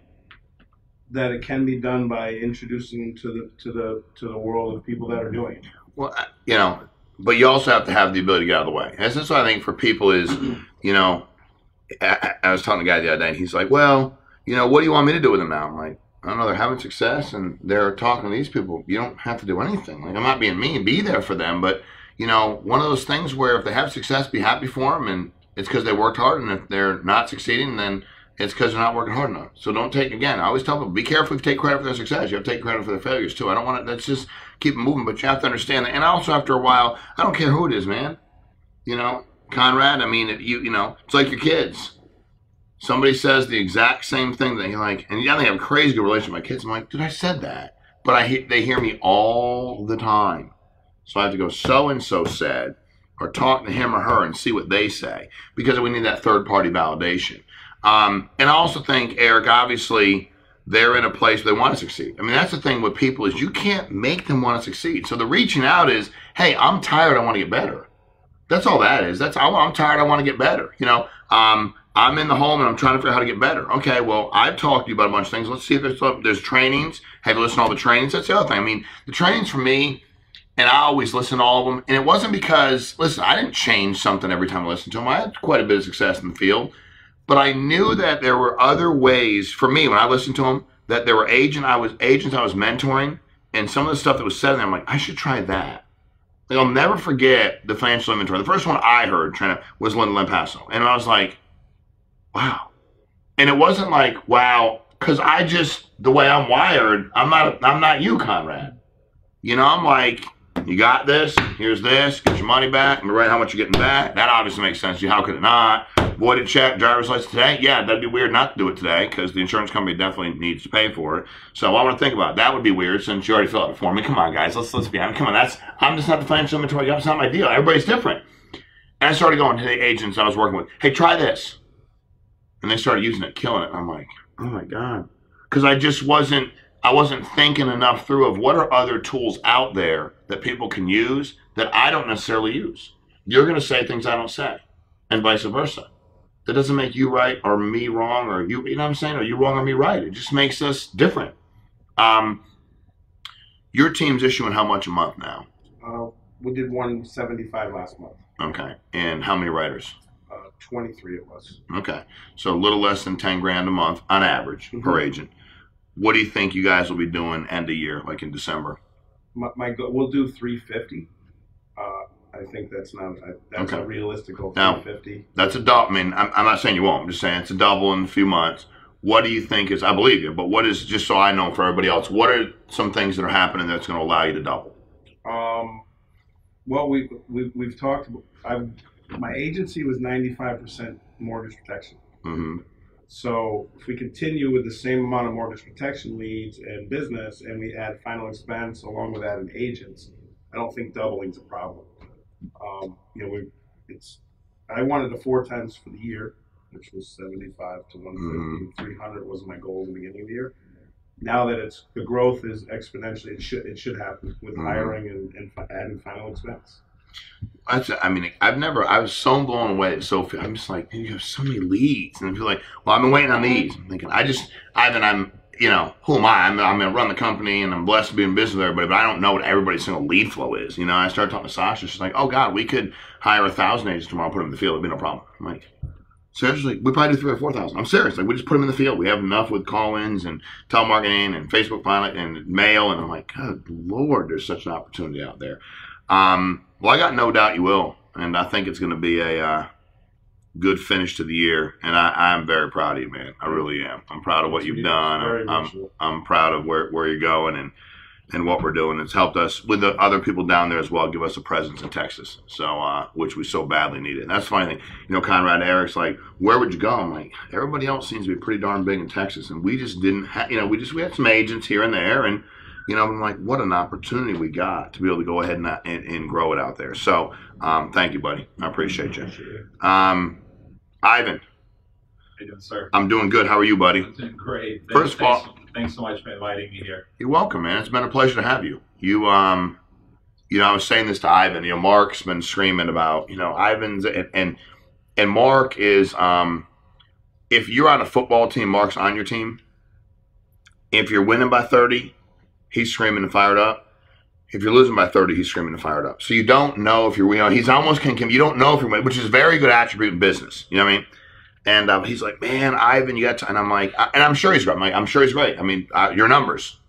that it can be done by introducing them to the to the to the world of people that are doing it. Well, you know, but you also have to have the ability to get out of the way. And this is what I think for people is, you know, I, I was to the guy the other day, and he's like, well, you know, what do you want me to do with them now? I'm like, I don't know, they're having success and they're talking to these people. You don't have to do anything. Like, I'm not being mean, be there for them. But, you know, one of those things where if they have success, be happy for them. And it's because they worked hard. And if they're not succeeding, then it's because they're not working hard enough. So don't take, again, I always tell people, be careful if you take credit for their success. You have to take credit for their failures too. I don't want to, let's just keep moving. But you have to understand that. And also, after a while, I don't care who it is, man. You know, Conrad, I mean, you, you know, it's like your kids somebody says the exact same thing that you're like, and yeah, they have a crazy good relationship with my kids. I'm like, dude, I said that, but I they hear me all the time, so I have to go so and so said, or talk to him or her and see what they say because we need that third party validation. Um, and I also think Eric, obviously. They're in a place where they want to succeed. I mean, that's the thing with people is you can't make them want to succeed. So the reaching out is, hey, I'm tired. I want to get better. That's all that is. That's I'm tired. I want to get better. You know, um, I'm in the home and I'm trying to figure out how to get better. Okay, well, I've talked to you about a bunch of things. Let's see if there's there's trainings. Have you listened to all the trainings? That's the other thing. I mean, the trainings for me, and I always listen to all of them. And it wasn't because, listen, I didn't change something every time I listened to them. I had quite a bit of success in the field, but I knew that there were other ways for me when I listened to them. That there were agent I was agents I was mentoring, and some of the stuff that was said in there, I'm like, I should try that. I'll never forget the financial inventory. The first one I heard trying to was Linda Lampasso, and I was like wow. And it wasn't like, wow, because I just, the way I'm wired, I'm not, I'm not you, Conrad. You know, I'm like, you got this, here's this, get your money back, and write how much you're getting back. That obviously makes sense to you. How could it not? Voided check, driver's license today? Yeah, that'd be weird not to do it today because the insurance company definitely needs to pay for it. So I want to think about it. That would be weird since you already filled out the form. I mean, come on, guys, let's let's be honest. Come on, that's I'm just not the financial inventory. That's not my deal. Everybody's different. And I started going to the agents I was working with. Hey, try this and they started using it, killing it. I'm like, oh my god, because I just wasn't I wasn't thinking enough through of what are other tools out there that people can use that I don't necessarily use. You're going to say things I don't say, and vice versa. That doesn't make you right or me wrong, or you, you know what I'm saying, or you wrong or me right. It just makes us different. Um, your team's issuing how much a month now? Uh, we did 175 last month. Okay. And how many writers? Uh, 23 it was. Okay. So a little less than 10 grand a month on average per Mhm. agent. What do you think you guys will be doing end of year, like in December? My, my go- we'll do 350. Uh, I think that's not I, that's Okay. a realistic goal. Now- 350. That's a double. I mean, I'm, I'm not saying you won't. I'm just saying it's a double in a few months. What do you think is? I believe you, but what is? Just so I know for everybody else, what are some things that are happening that's going to allow you to double? Um, well, we, we we've talked. I've, my agency was 95% mortgage protection. hmm So if we continue with the same amount of mortgage protection leads and business, and we add final expense along with adding agents, I don't think doubling's a problem. Um, you know, we it's I wanted the four times for the year, which was 75 to 150. 300 was my goal in the beginning of the year. Now that it's the growth is exponentially, it should it should happen with Mhm. hiring and, and adding final expense. That's, I mean, I've never, I was so blown away. So I'm just like, you have so many leads. And I feel like, well, I've been waiting on these. I'm thinking, I just, Ivan, I'm, you know, who am I? I'm, I'm going to run the company and I'm blessed to be in business with everybody, but I don't know what everybody's single lead flow is. You know, I started talking to Sasha. She's like, oh, God, we could hire a thousand agents tomorrow, put them in the field. It'd be no problem. I'm like, seriously, we probably do three or four thousand. I'm serious. Like, we just put them in the field. We have enough with call ins and telemarketing and Facebook pilot and mail. And I'm like, God, Lord, there's such an opportunity out there. Um, well, I got no doubt you will, and I think it's going to be a uh, good finish to the year. And I, I'm very proud of you, man. I really am. I'm proud of what you've done. I'm, I'm. I'm proud of where, where you're going and and what we're doing. It's helped us with the other people down there as well. Give us a presence in Texas, so uh, which we so badly needed. And that's the funny thing. You know, Conrad Eric's like, where would you go? I'm like, everybody else seems to be pretty darn big in Texas, and we just didn't. have you know, we just we had some agents here and there, and you know, I'm like, what an opportunity we got to be able to go ahead and and, and grow it out there. So, um, thank you, buddy. I appreciate you. Um, Ivan, How you doing, sir? I'm doing good. How are you, buddy? I'm doing great. First of all- thanks, thanks so much for inviting me here. You're welcome, man. It's been a pleasure to have you. You, um, you know, I was saying this to Ivan. You know, Mark's been screaming about, you know, Ivan's and and, and Mark is, um, if you're on a football team, Mark's on your team. If you're winning by 30, he's screaming and fired up. If you're losing by 30, he's screaming and fired up. So you don't know if you're, you know, he's almost can, you don't know if you're winning, which is a very good attribute in business. You know what I mean? And um, he's like, man, Ivan, you got to, and I'm like, and I'm sure he's right. I'm like, I'm sure he's right. I mean, your numbers.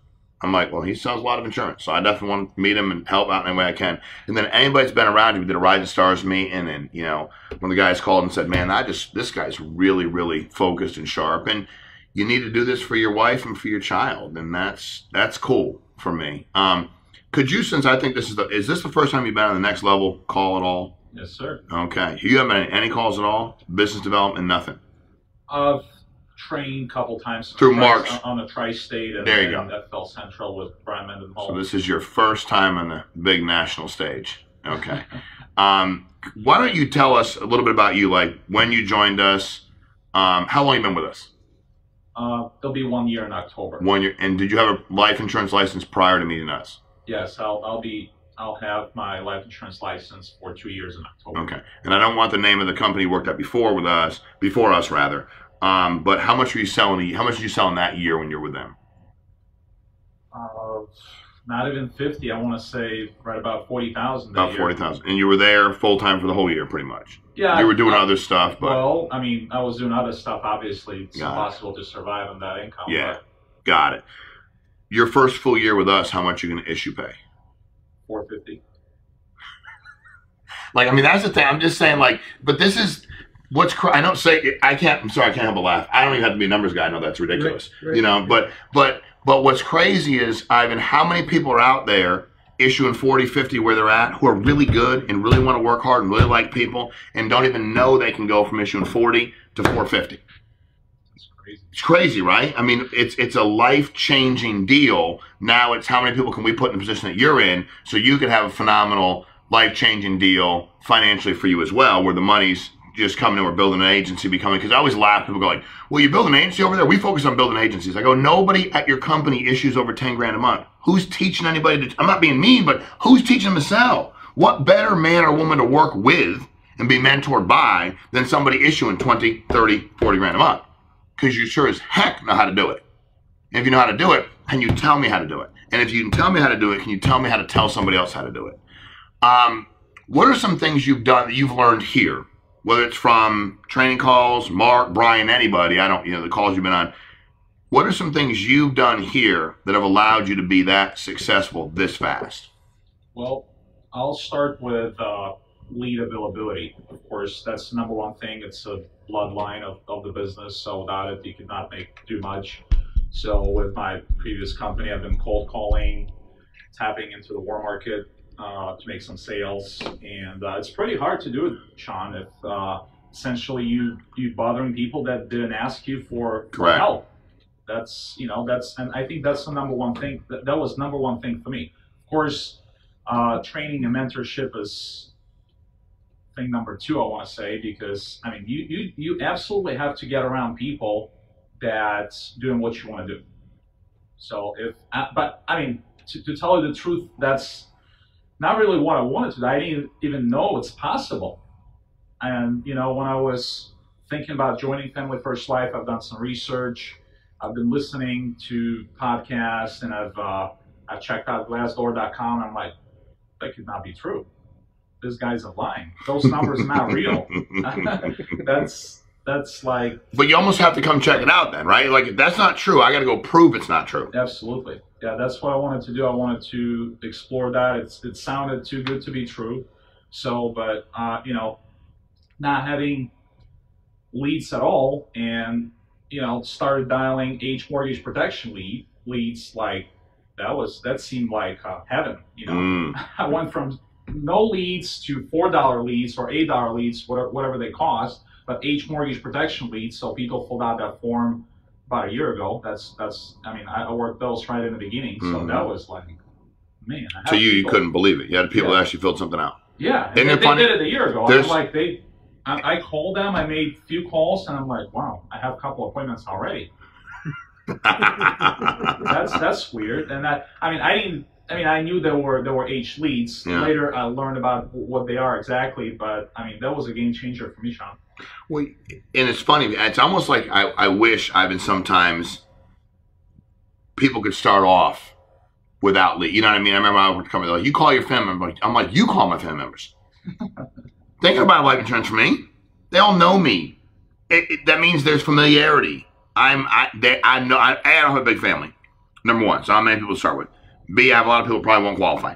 I'm like, well, he sells a lot of insurance, so I definitely want to meet him and help out in any way I can. And then anybody that's been around him, did a Rising Stars meeting, and then, you know, when the guys called and said, man, I just this guy's really, really focused and sharp, and you need to do this for your wife and for your child, and that's that's cool for me. Um, could you, since I think this is the, is this the first time you've been on the next level call at all? Yes, sir. Okay, you haven't any, any calls at all, business development, nothing. I've trained a couple times Through Mark's. on the tri-state and, There you FL Central with Brian Mendenhall. So this is your first time on the big national stage. Okay. Um, why don't you tell us a little bit about you, like when you joined us, um, how long you been with us? Uh, there'll be one year in October. One year, and did you have a life insurance license prior to meeting us? Yes, I'll, I'll be. I'll have my life insurance license for two years in October. Okay. And I don't want the name of the company you worked at before with us, before us rather. Um, but how much were you selling? How much did you sell in that year when you were with them? Uh, not even fifty. I want to say right about forty thousand. About forty thousand, and you were there full time for the whole year, pretty much. Yeah, You were doing I- other stuff, but Well, I mean, I was doing other stuff. Obviously, it's Got it. impossible to survive on that income. Yeah. got it. Your first full year with us, how much you going to issue pay? four fifty. Like, I mean, that's the thing. I'm just saying, like, but this is what's. Cr- I don't say. I can't. I'm sorry. I can't help but laugh. I don't even have to be a numbers guy. I know that's ridiculous. Right, right. You know, but but but what's crazy is Ivan. How many people are out there issuing 40, 50 where they're at who are really good and really want to work hard and really like people and don't even know they can go from issuing 40 to 450. It's crazy. It's crazy, right? I mean, it's it's a life changing deal. Now it's how many people can we put in the position that you're in so you can have a phenomenal life changing deal financially for you as well, where the money's just coming in. We're building an agency, becoming because I always laugh. People go like, "Well, you build an agency over there? We focus on building agencies." I go, "Nobody at your company issues over ten grand a month. Who's teaching anybody to? I'm not being mean, but who's teaching them to sell? What better man or woman to work with and be mentored by than somebody issuing 20, 30, 40 grand a month? Because you sure as heck know how to do it. And if you know how to do it, Can you tell me how to do it? And if you can tell me how to do it, can you tell me how to tell somebody else how to do it? Um, what are some things you've done that you've learned here? Whether it's from training calls, Mark, Brian, anybody, I don't, you know, the calls you've been on. What are some things you've done here that have allowed you to be that successful this fast? Well, I'll start with uh, lead availability. Of course, that's the number one thing. It's a bloodline of, of the business, so without it, you could not make do much. So with my previous company, I've been cold calling, tapping into the war market uh, to make some sales, and uh, it's pretty hard to do it, Shawn. If uh, essentially you you bothering people that didn't ask you for, Correct. help, that's you know that's and I think that's the number one thing. That, that was number one thing for me. Of course, uh, training and mentorship is thing number two. I want to say because I mean you you you absolutely have to get around people that's doing what you want to do. So if uh, but I mean to, to tell you the truth, that's not really what I wanted to. do. I didn't even know it's possible. And you know when I was thinking about joining Family First Life, I've done some research. I've been listening to podcasts and I've uh, I've checked out Glassdoor.com. I'm like, that could not be true. This guy's a lying. Those numbers are not real. that's that's like But you almost have to come check it out then, right? Like if that's not true, I got to go prove it's not true. absolutely yeah. That's what I wanted to do. I wanted to explore that. It's it sounded too good to be true. So, but uh, you know, not having leads at all, and you know, started dialing H mortgage protection lead leads like that was that seemed like uh, heaven. You know. Mm, I went from no leads to four dollar leads or eight dollar leads, whatever, whatever they cost, but H mortgage protection leads. So people filled out that form about a year ago. That's that's. I mean, I, I worked those right in the beginning, so Mhm. that was like, man. I to you, you couldn't believe it. You had people Yeah. that actually filled something out. Yeah, Isn't they, they funny? did it a year ago. I'm like they. I, I called them. I made a few calls, and I'm like, wow, I have a couple appointments already. that's that's weird. And that I mean I didn't I mean I knew there were there were H leads. Yeah. Later I learned about what they are exactly, but I mean that was a game changer for me, Shawn. Well, and it's funny. It's almost like I, I wish I've been sometimes people could start off without lead. You know what I mean? I remember I would come in like, you call your family member. I'm like, you call my family members. Thinking about life insurance for me, they all know me. It, it- that means there's familiarity. I'm I they, I know I, A, I don't have a big family. Number one, so how many people to start with. B, I have a lot of people probably won't qualify.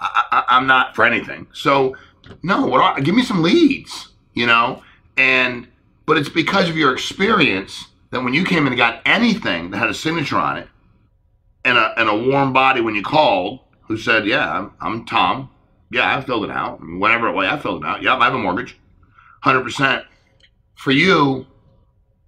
I, I'm not for anything. So no, what I, give me some leads. You know, and but it's because of your experience that when you came in and got anything that had a signature on it and a, and a warm body when you called who said, Yeah, I'm, I'm Tom. Yeah, I filled it out. Whenever was, I filled it out. Yeah, I have a mortgage. 100%. For you,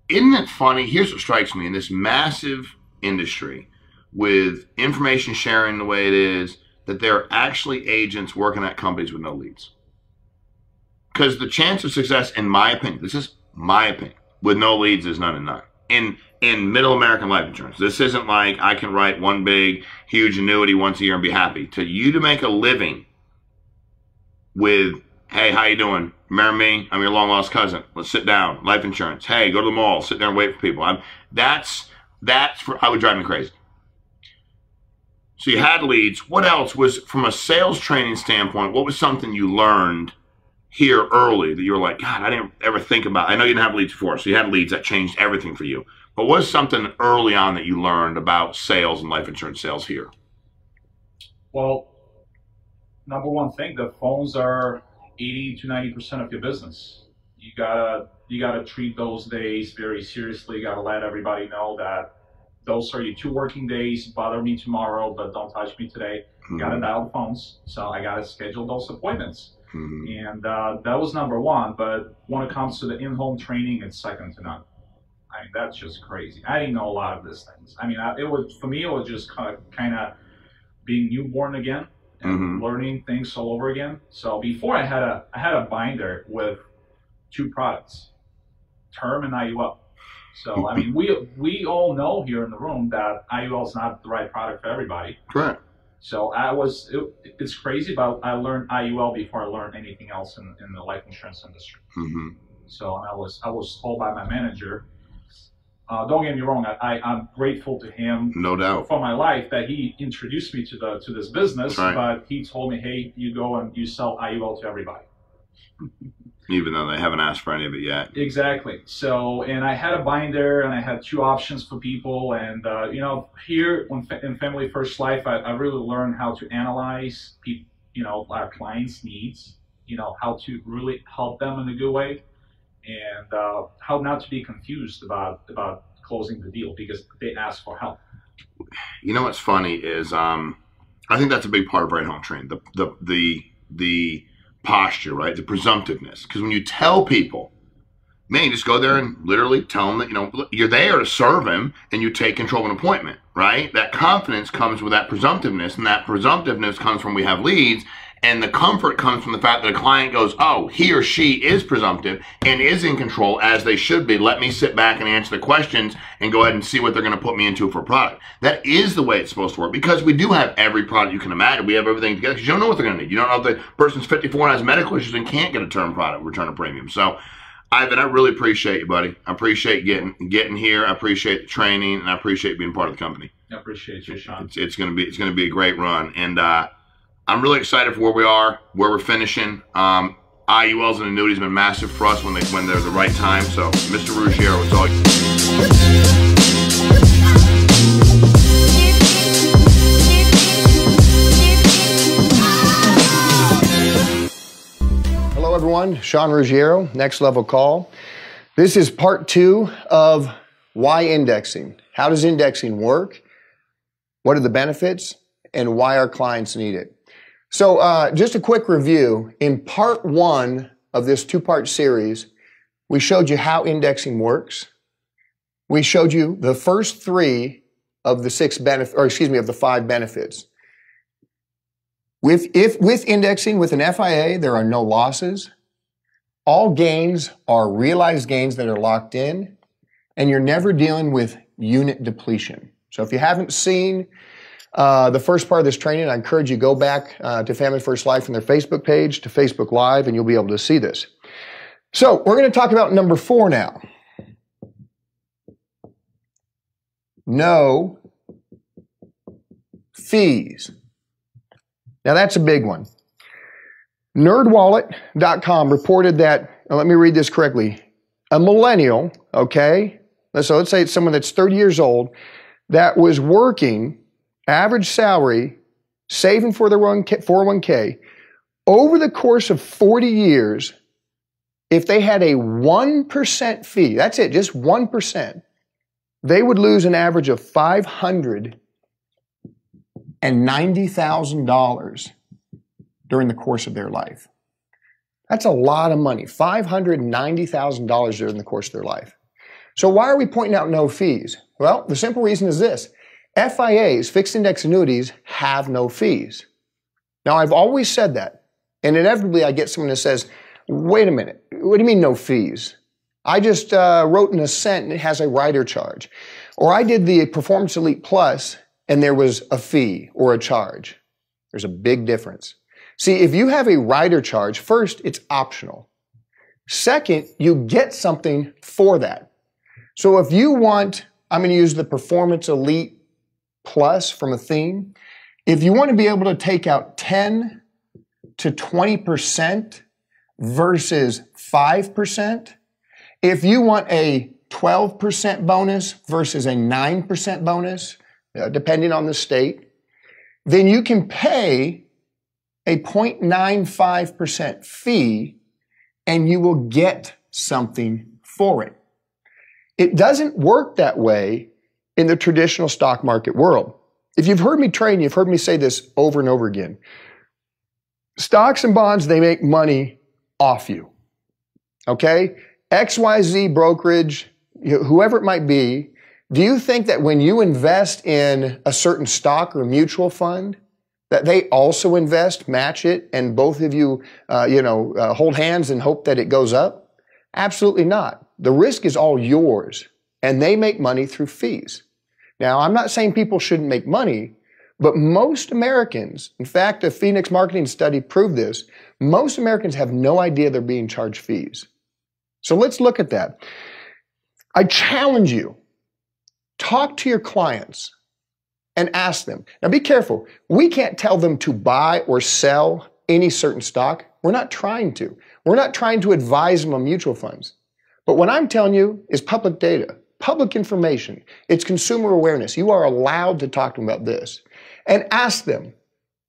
isn't it funny? Here's what strikes me in this massive industry with information sharing the way it is that there are actually agents working at companies with no leads. Because the chance of success, in my opinion, this is my opinion, with no leads is none and none. In in middle American life insurance, this isn't like I can write one big, huge annuity once a year and be happy. To you to make a living with, hey, how you doing? Remember me? I'm your long lost cousin. Let's sit down. Life insurance. Hey, go to the mall. Sit there and wait for people. I'm, that's that's for, I would drive me crazy. So you had leads. What else was from a sales training standpoint? What was something you learned here early that you were like, God, I didn't ever think about. I know you didn't have leads before, so you had leads that changed everything for you. But what was something early on that you learned about sales and life insurance sales here? Well, number one thing, the phones are eighty to ninety percent of your business. You gotta you gotta treat those days very seriously. You gotta let everybody know that those are your two working days. Bother me tomorrow, but don't touch me today. You gotta dial the phones. So I gotta schedule those appointments. Mhm. And uh, that was number one. But when it comes to the in-home training, it's second to none. I mean, that's just crazy. I didn't know a lot of these things. I mean, I, it was for me, it was just kind of kind of being newborn again and Mhm. learning things all over again. So before I had a I had a binder with two products, term and IUL. So I mean, we we all know here in the room that IUL is not the right product for everybody. Correct. So I was, it, it's crazy, but I learned IUL before I learned anything else in, in the life insurance industry. hmm So I was, I was told by my manager, uh, don't get me wrong, I, I, am grateful to him no doubt for my life that he introduced me to the to this business. Right. But he told me, hey, you go and you sell IUL to everybody. Even though they haven't asked for any of it yet. Exactly. So, and I had a binder and I had two options for people. And, uh, you know, here in Family First Life, I, I really learned how to analyze, people, you know, our clients' needs, you know, how to really help them in a good way and uh, how not to be confused about about closing the deal because they ask for help. You know what's funny is um, I think that's a big part of right home training the the the the posture right? The presumptiveness. Because when you tell people man you just go there and literally tell them that you know you're there to serve him and you take control of an appointment right? That confidence comes with that presumptiveness and that presumptiveness comes from we have leads and the comfort comes from the fact that a client goes, oh, he or she is presumptive and is in control as they should be. Let me sit back and answer the questions and go ahead and see what they're going to put me into for a product. That is the way it's supposed to work because we do have every product you can imagine. We have everything together because you don't know what they're going to need. You don't know if the person's 54 and has medical issues and can't get a term product, return a premium. So, Ivan, I really appreciate you, buddy. I appreciate getting getting here. I appreciate the training, and I appreciate being part of the company. I appreciate you, Shawn. It's, it's, gonna be it's gonna be a great run, and uh, I'm really excited for where we are, where we're finishing. Um, IULs and annuities have been massive for us when they when they're the right time. So, Mr. Ruggiero, it's all. You hello, everyone. Sean Ruggiero, Next Level Call. This is part two of why indexing. How does indexing work? What are the benefits? And why our clients need it? So, uh, just a quick review. In part one of this two part series, we showed you how indexing works. We showed you the first three of the six benefits, or excuse me, of the five benefits. With, if, with indexing, with an FIA, there are no losses. All gains are realized gains that are locked in, and you're never dealing with unit depletion. So if you haven't seen uh, the first part of this training, I encourage you go back uh, to Family First Life on their Facebook page to Facebook Live, and you'll be able to see this. So we're going to talk about number four now. No fees. Now that's a big one. NerdWallet.com reported that, let me read this correctly, a millennial, okay, so let's say it's someone that's 30 years old, that was working average salary, saving for their 401k, over the course of 40 years, if they had a 1% fee, that's it, just 1%, they would lose an average of $590,000 during the course of their life. That's a lot of money, $590,000 during the course of their life. So why are we pointing out no fees? Well, the simple reason is this. FIAs, fixed index annuities, have no fees. Now, I've always said that. And inevitably, I get someone that says, wait a minute, what do you mean no fees? I just uh, wrote an Ascent and it has a rider charge. Or I did the Performance Elite Plus and there was a fee or a charge. There's a big difference. See, if you have a rider charge, first, it's optional. Second, you get something for that. So if you want, I'm going to use the Performance Elite plus from Athene, if you want to be able to take out 10 to 20% versus 5%, if you want a 12% bonus versus a 9% bonus, depending on the state, then you can pay a 0.95% fee and you will get something for it. It doesn't work that way in the traditional stock market world. If you've heard me train, you've heard me say this over and over again. Stocks and bonds, they make money off you. Okay? XYZ brokerage, whoever it might be, do you think that when you invest in a certain stock or mutual fund, that they also invest, match it, and both of you, uh, you know, uh, hold hands and hope that it goes up? Absolutely not. The risk is all yours, and they make money through fees. Now, I'm not saying people shouldn't make money, but most Americans, in fact, a Phoenix marketing study proved this, most Americans have no idea they're being charged fees. So let's look at that. I challenge you talk to your clients and ask them. Now be careful. We can't tell them to buy or sell any certain stock. We're not trying to. We're not trying to advise them on mutual funds. But what I'm telling you is public data, public information. It's consumer awareness. You are allowed to talk to them about this and ask them.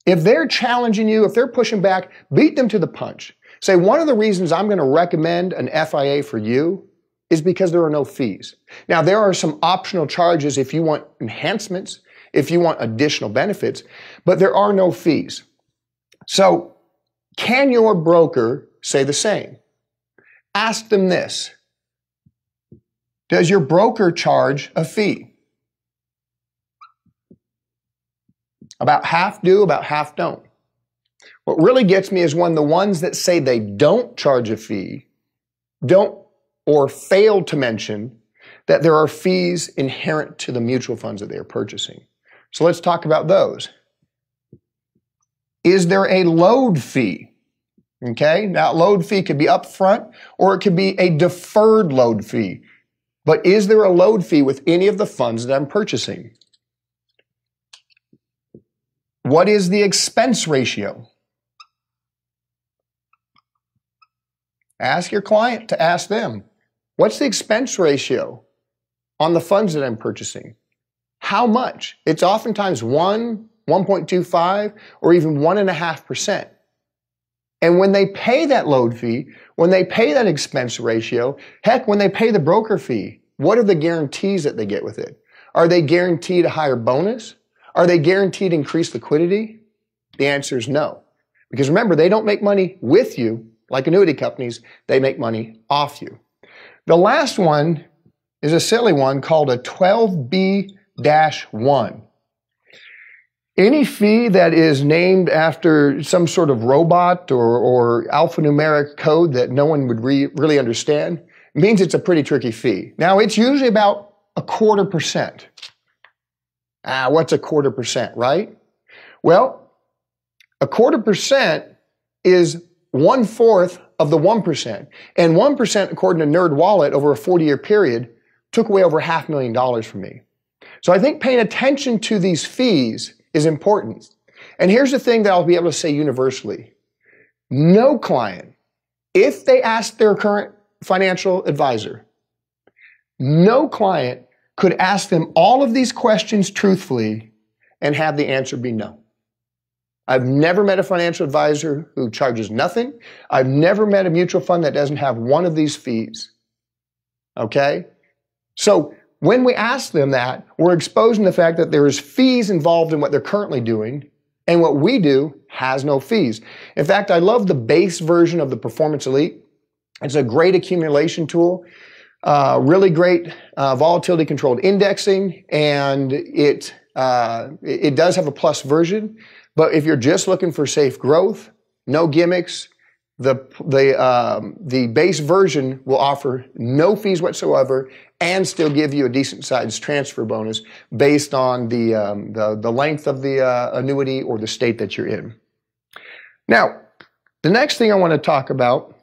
If they're challenging you, if they're pushing back, beat them to the punch. Say, one of the reasons I'm going to recommend an FIA for you is because there are no fees. Now, there are some optional charges if you want enhancements, if you want additional benefits, but there are no fees. So, can your broker say the same? Ask them this Does your broker charge a fee? About half do, about half don't. What really gets me is when the ones that say they don't charge a fee don't or fail to mention that there are fees inherent to the mutual funds that they are purchasing. So let's talk about those. Is there a load fee? Okay, now load fee could be upfront or it could be a deferred load fee. But is there a load fee with any of the funds that I'm purchasing? What is the expense ratio? Ask your client to ask them. What's the expense ratio on the funds that I'm purchasing? How much? It's oftentimes 1, 1.25, or even 1.5%. And when they pay that load fee, when they pay that expense ratio, heck, when they pay the broker fee, what are the guarantees that they get with it? Are they guaranteed a higher bonus? Are they guaranteed increased liquidity? The answer is no. Because remember, they don't make money with you like annuity companies, they make money off you. The last one is a silly one called a 12B 1. Any fee that is named after some sort of robot or, or alphanumeric code that no one would re- really understand means it's a pretty tricky fee. Now, it's usually about a quarter percent. Ah, what's a quarter percent, right? Well, a quarter percent is one fourth of the 1%. And 1%, according to Nerd Wallet, over a 40 year period, took away over half a million dollars from me. So I think paying attention to these fees is important. And here's the thing that I'll be able to say universally no client, if they ask their current financial advisor, no client could ask them all of these questions truthfully and have the answer be no. I've never met a financial advisor who charges nothing. I've never met a mutual fund that doesn't have one of these fees. Okay? So when we ask them that, we're exposing the fact that there is fees involved in what they're currently doing, and what we do has no fees. In fact, I love the base version of the Performance Elite. It's a great accumulation tool. Uh, really great uh, volatility controlled indexing, and it uh, it does have a plus version. But if you're just looking for safe growth, no gimmicks, the the um, the base version will offer no fees whatsoever and still give you a decent sized transfer bonus based on the um, the, the length of the uh, annuity or the state that you're in. Now, the next thing I want to talk about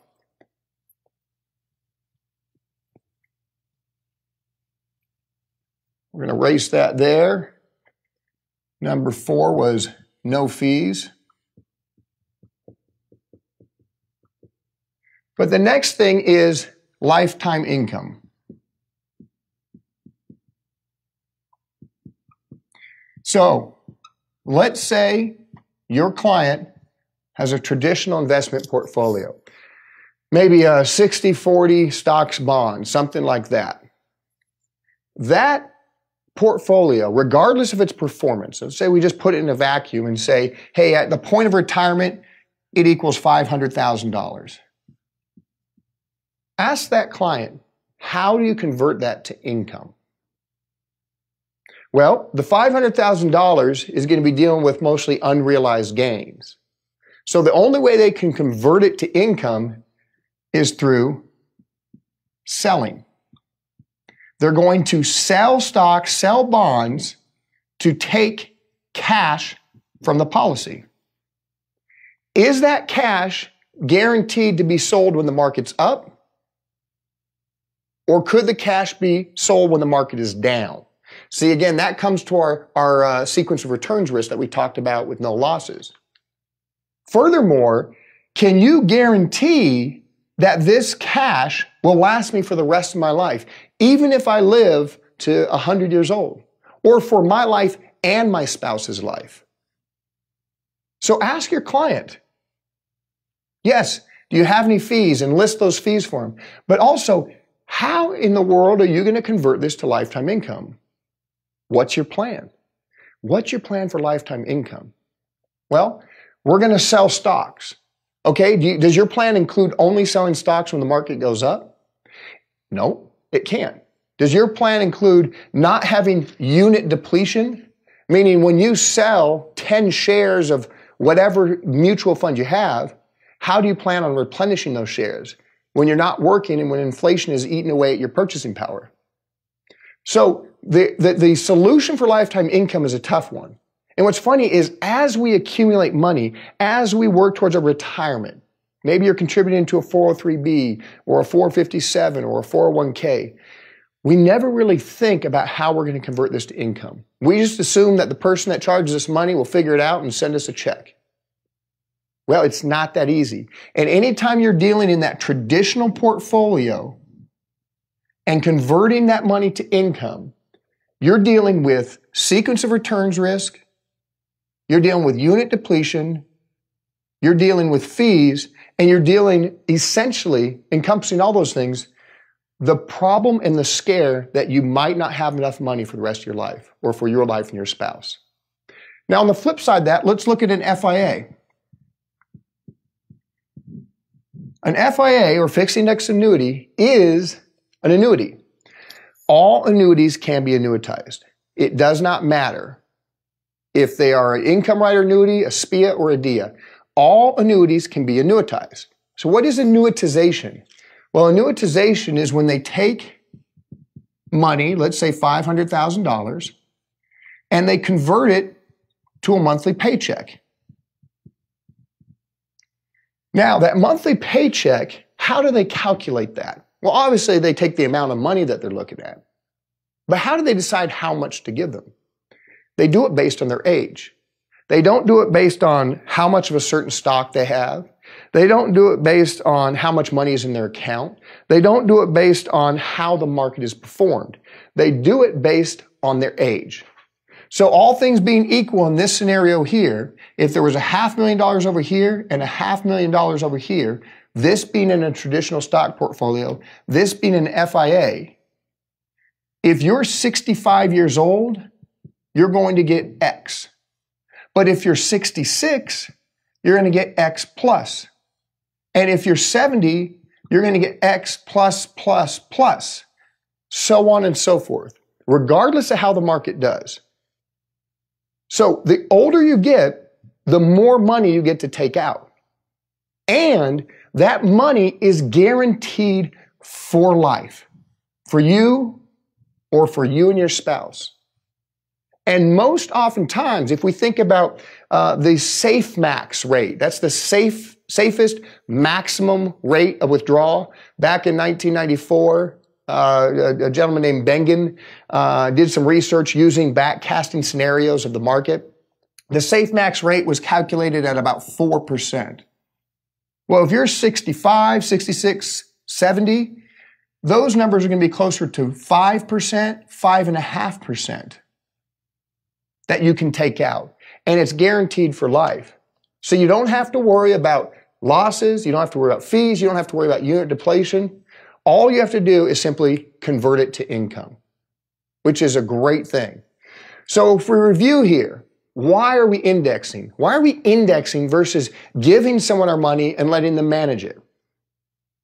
We're going to erase that there. Number four was no fees. But the next thing is lifetime income. So let's say your client has a traditional investment portfolio, maybe a 60 40 stocks bond, something like that. That portfolio, regardless of its performance, let's say we just put it in a vacuum and say, hey, at the point of retirement, it equals $500,000. Ask that client, how do you convert that to income? Well, the $500,000 is going to be dealing with mostly unrealized gains. So the only way they can convert it to income is through selling. They're going to sell stocks, sell bonds to take cash from the policy. Is that cash guaranteed to be sold when the market's up? Or could the cash be sold when the market is down? See, again, that comes to our, our uh, sequence of returns risk that we talked about with no losses. Furthermore, can you guarantee that this cash will last me for the rest of my life, even if I live to 100 years old, or for my life and my spouse's life? So ask your client. Yes, do you have any fees? And list those fees for them. But also, how in the world are you going to convert this to lifetime income? What's your plan? What's your plan for lifetime income? Well, we're going to sell stocks. Okay, Do you, does your plan include only selling stocks when the market goes up? No, it can't. Does your plan include not having unit depletion? Meaning when you sell 10 shares of whatever mutual fund you have, how do you plan on replenishing those shares when you're not working and when inflation is eating away at your purchasing power? So the, the, the solution for lifetime income is a tough one. And what's funny is as we accumulate money, as we work towards a retirement, maybe you're contributing to a 403b or a 457 or a 401k, we never really think about how we're going to convert this to income. We just assume that the person that charges us money will figure it out and send us a check. Well, it's not that easy. And anytime you're dealing in that traditional portfolio and converting that money to income, you're dealing with sequence of returns risk, you're dealing with unit depletion, you're dealing with fees, and you're dealing essentially encompassing all those things the problem and the scare that you might not have enough money for the rest of your life or for your life and your spouse. Now, on the flip side of that, let's look at an FIA. An FIA or fixed index annuity is an annuity. All annuities can be annuitized. It does not matter if they are an income rider annuity, a SPIA, or a DIA. All annuities can be annuitized. So what is annuitization? Well, annuitization is when they take money, let's say $500,000, and they convert it to a monthly paycheck. Now, that monthly paycheck, how do they calculate that? Well, obviously, they take the amount of money that they're looking at. But how do they decide how much to give them? They do it based on their age. They don't do it based on how much of a certain stock they have. They don't do it based on how much money is in their account. They don't do it based on how the market is performed. They do it based on their age. So all things being equal in this scenario here, if there was a half million dollars over here and a half million dollars over here, this being in a traditional stock portfolio, this being an FIA, if you're 65 years old you're going to get X. But if you're 66, you're going to get X plus. And if you're 70, you're going to get X plus, plus, plus, so on and so forth, regardless of how the market does. So the older you get, the more money you get to take out. And that money is guaranteed for life, for you or for you and your spouse. And most oftentimes, if we think about uh, the safe max rate, that's the safe, safest maximum rate of withdrawal. Back in 1994, uh, a, a, gentleman named Bengen uh, did some research using backcasting scenarios of the market. The safe max rate was calculated at about 4%. Well, if you're 65, 66, 70, those numbers are going to be closer to 5%, 5.5% that you can take out. And it's guaranteed for life. So you don't have to worry about losses. You don't have to worry about fees. You don't have to worry about unit depletion. All you have to do is simply convert it to income, which is a great thing. So if we review here, why are we indexing? Why are we indexing versus giving someone our money and letting them manage it?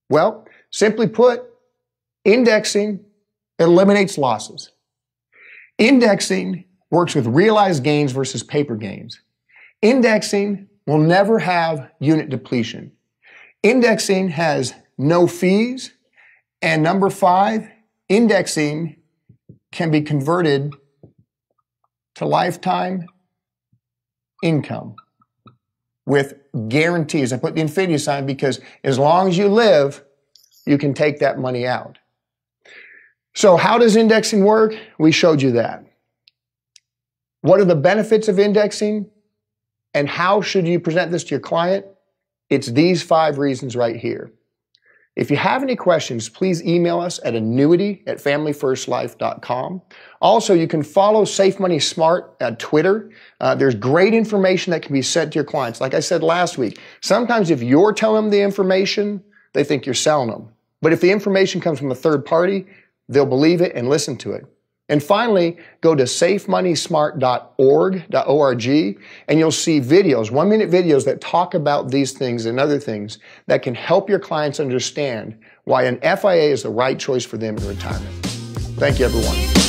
Well, simply put, indexing eliminates losses. Indexing works with realized gains versus paper gains. Indexing will never have unit depletion. Indexing has no fees. And number five, indexing can be converted to lifetime income with guarantees. I put the infinity sign because as long as you live, you can take that money out. So, how does indexing work? We showed you that. What are the benefits of indexing? And how should you present this to your client? It's these five reasons right here. If you have any questions, please email us at annuity at familyfirstlife.com. Also, you can follow Safe Money Smart at Twitter. Uh, there's great information that can be sent to your clients. Like I said last week, sometimes if you're telling them the information, they think you're selling them. But if the information comes from a third party, they'll believe it and listen to it. And finally, go to safemoneysmart.org, and you'll see videos, one minute videos that talk about these things and other things that can help your clients understand why an FIA is the right choice for them in retirement. Thank you, everyone.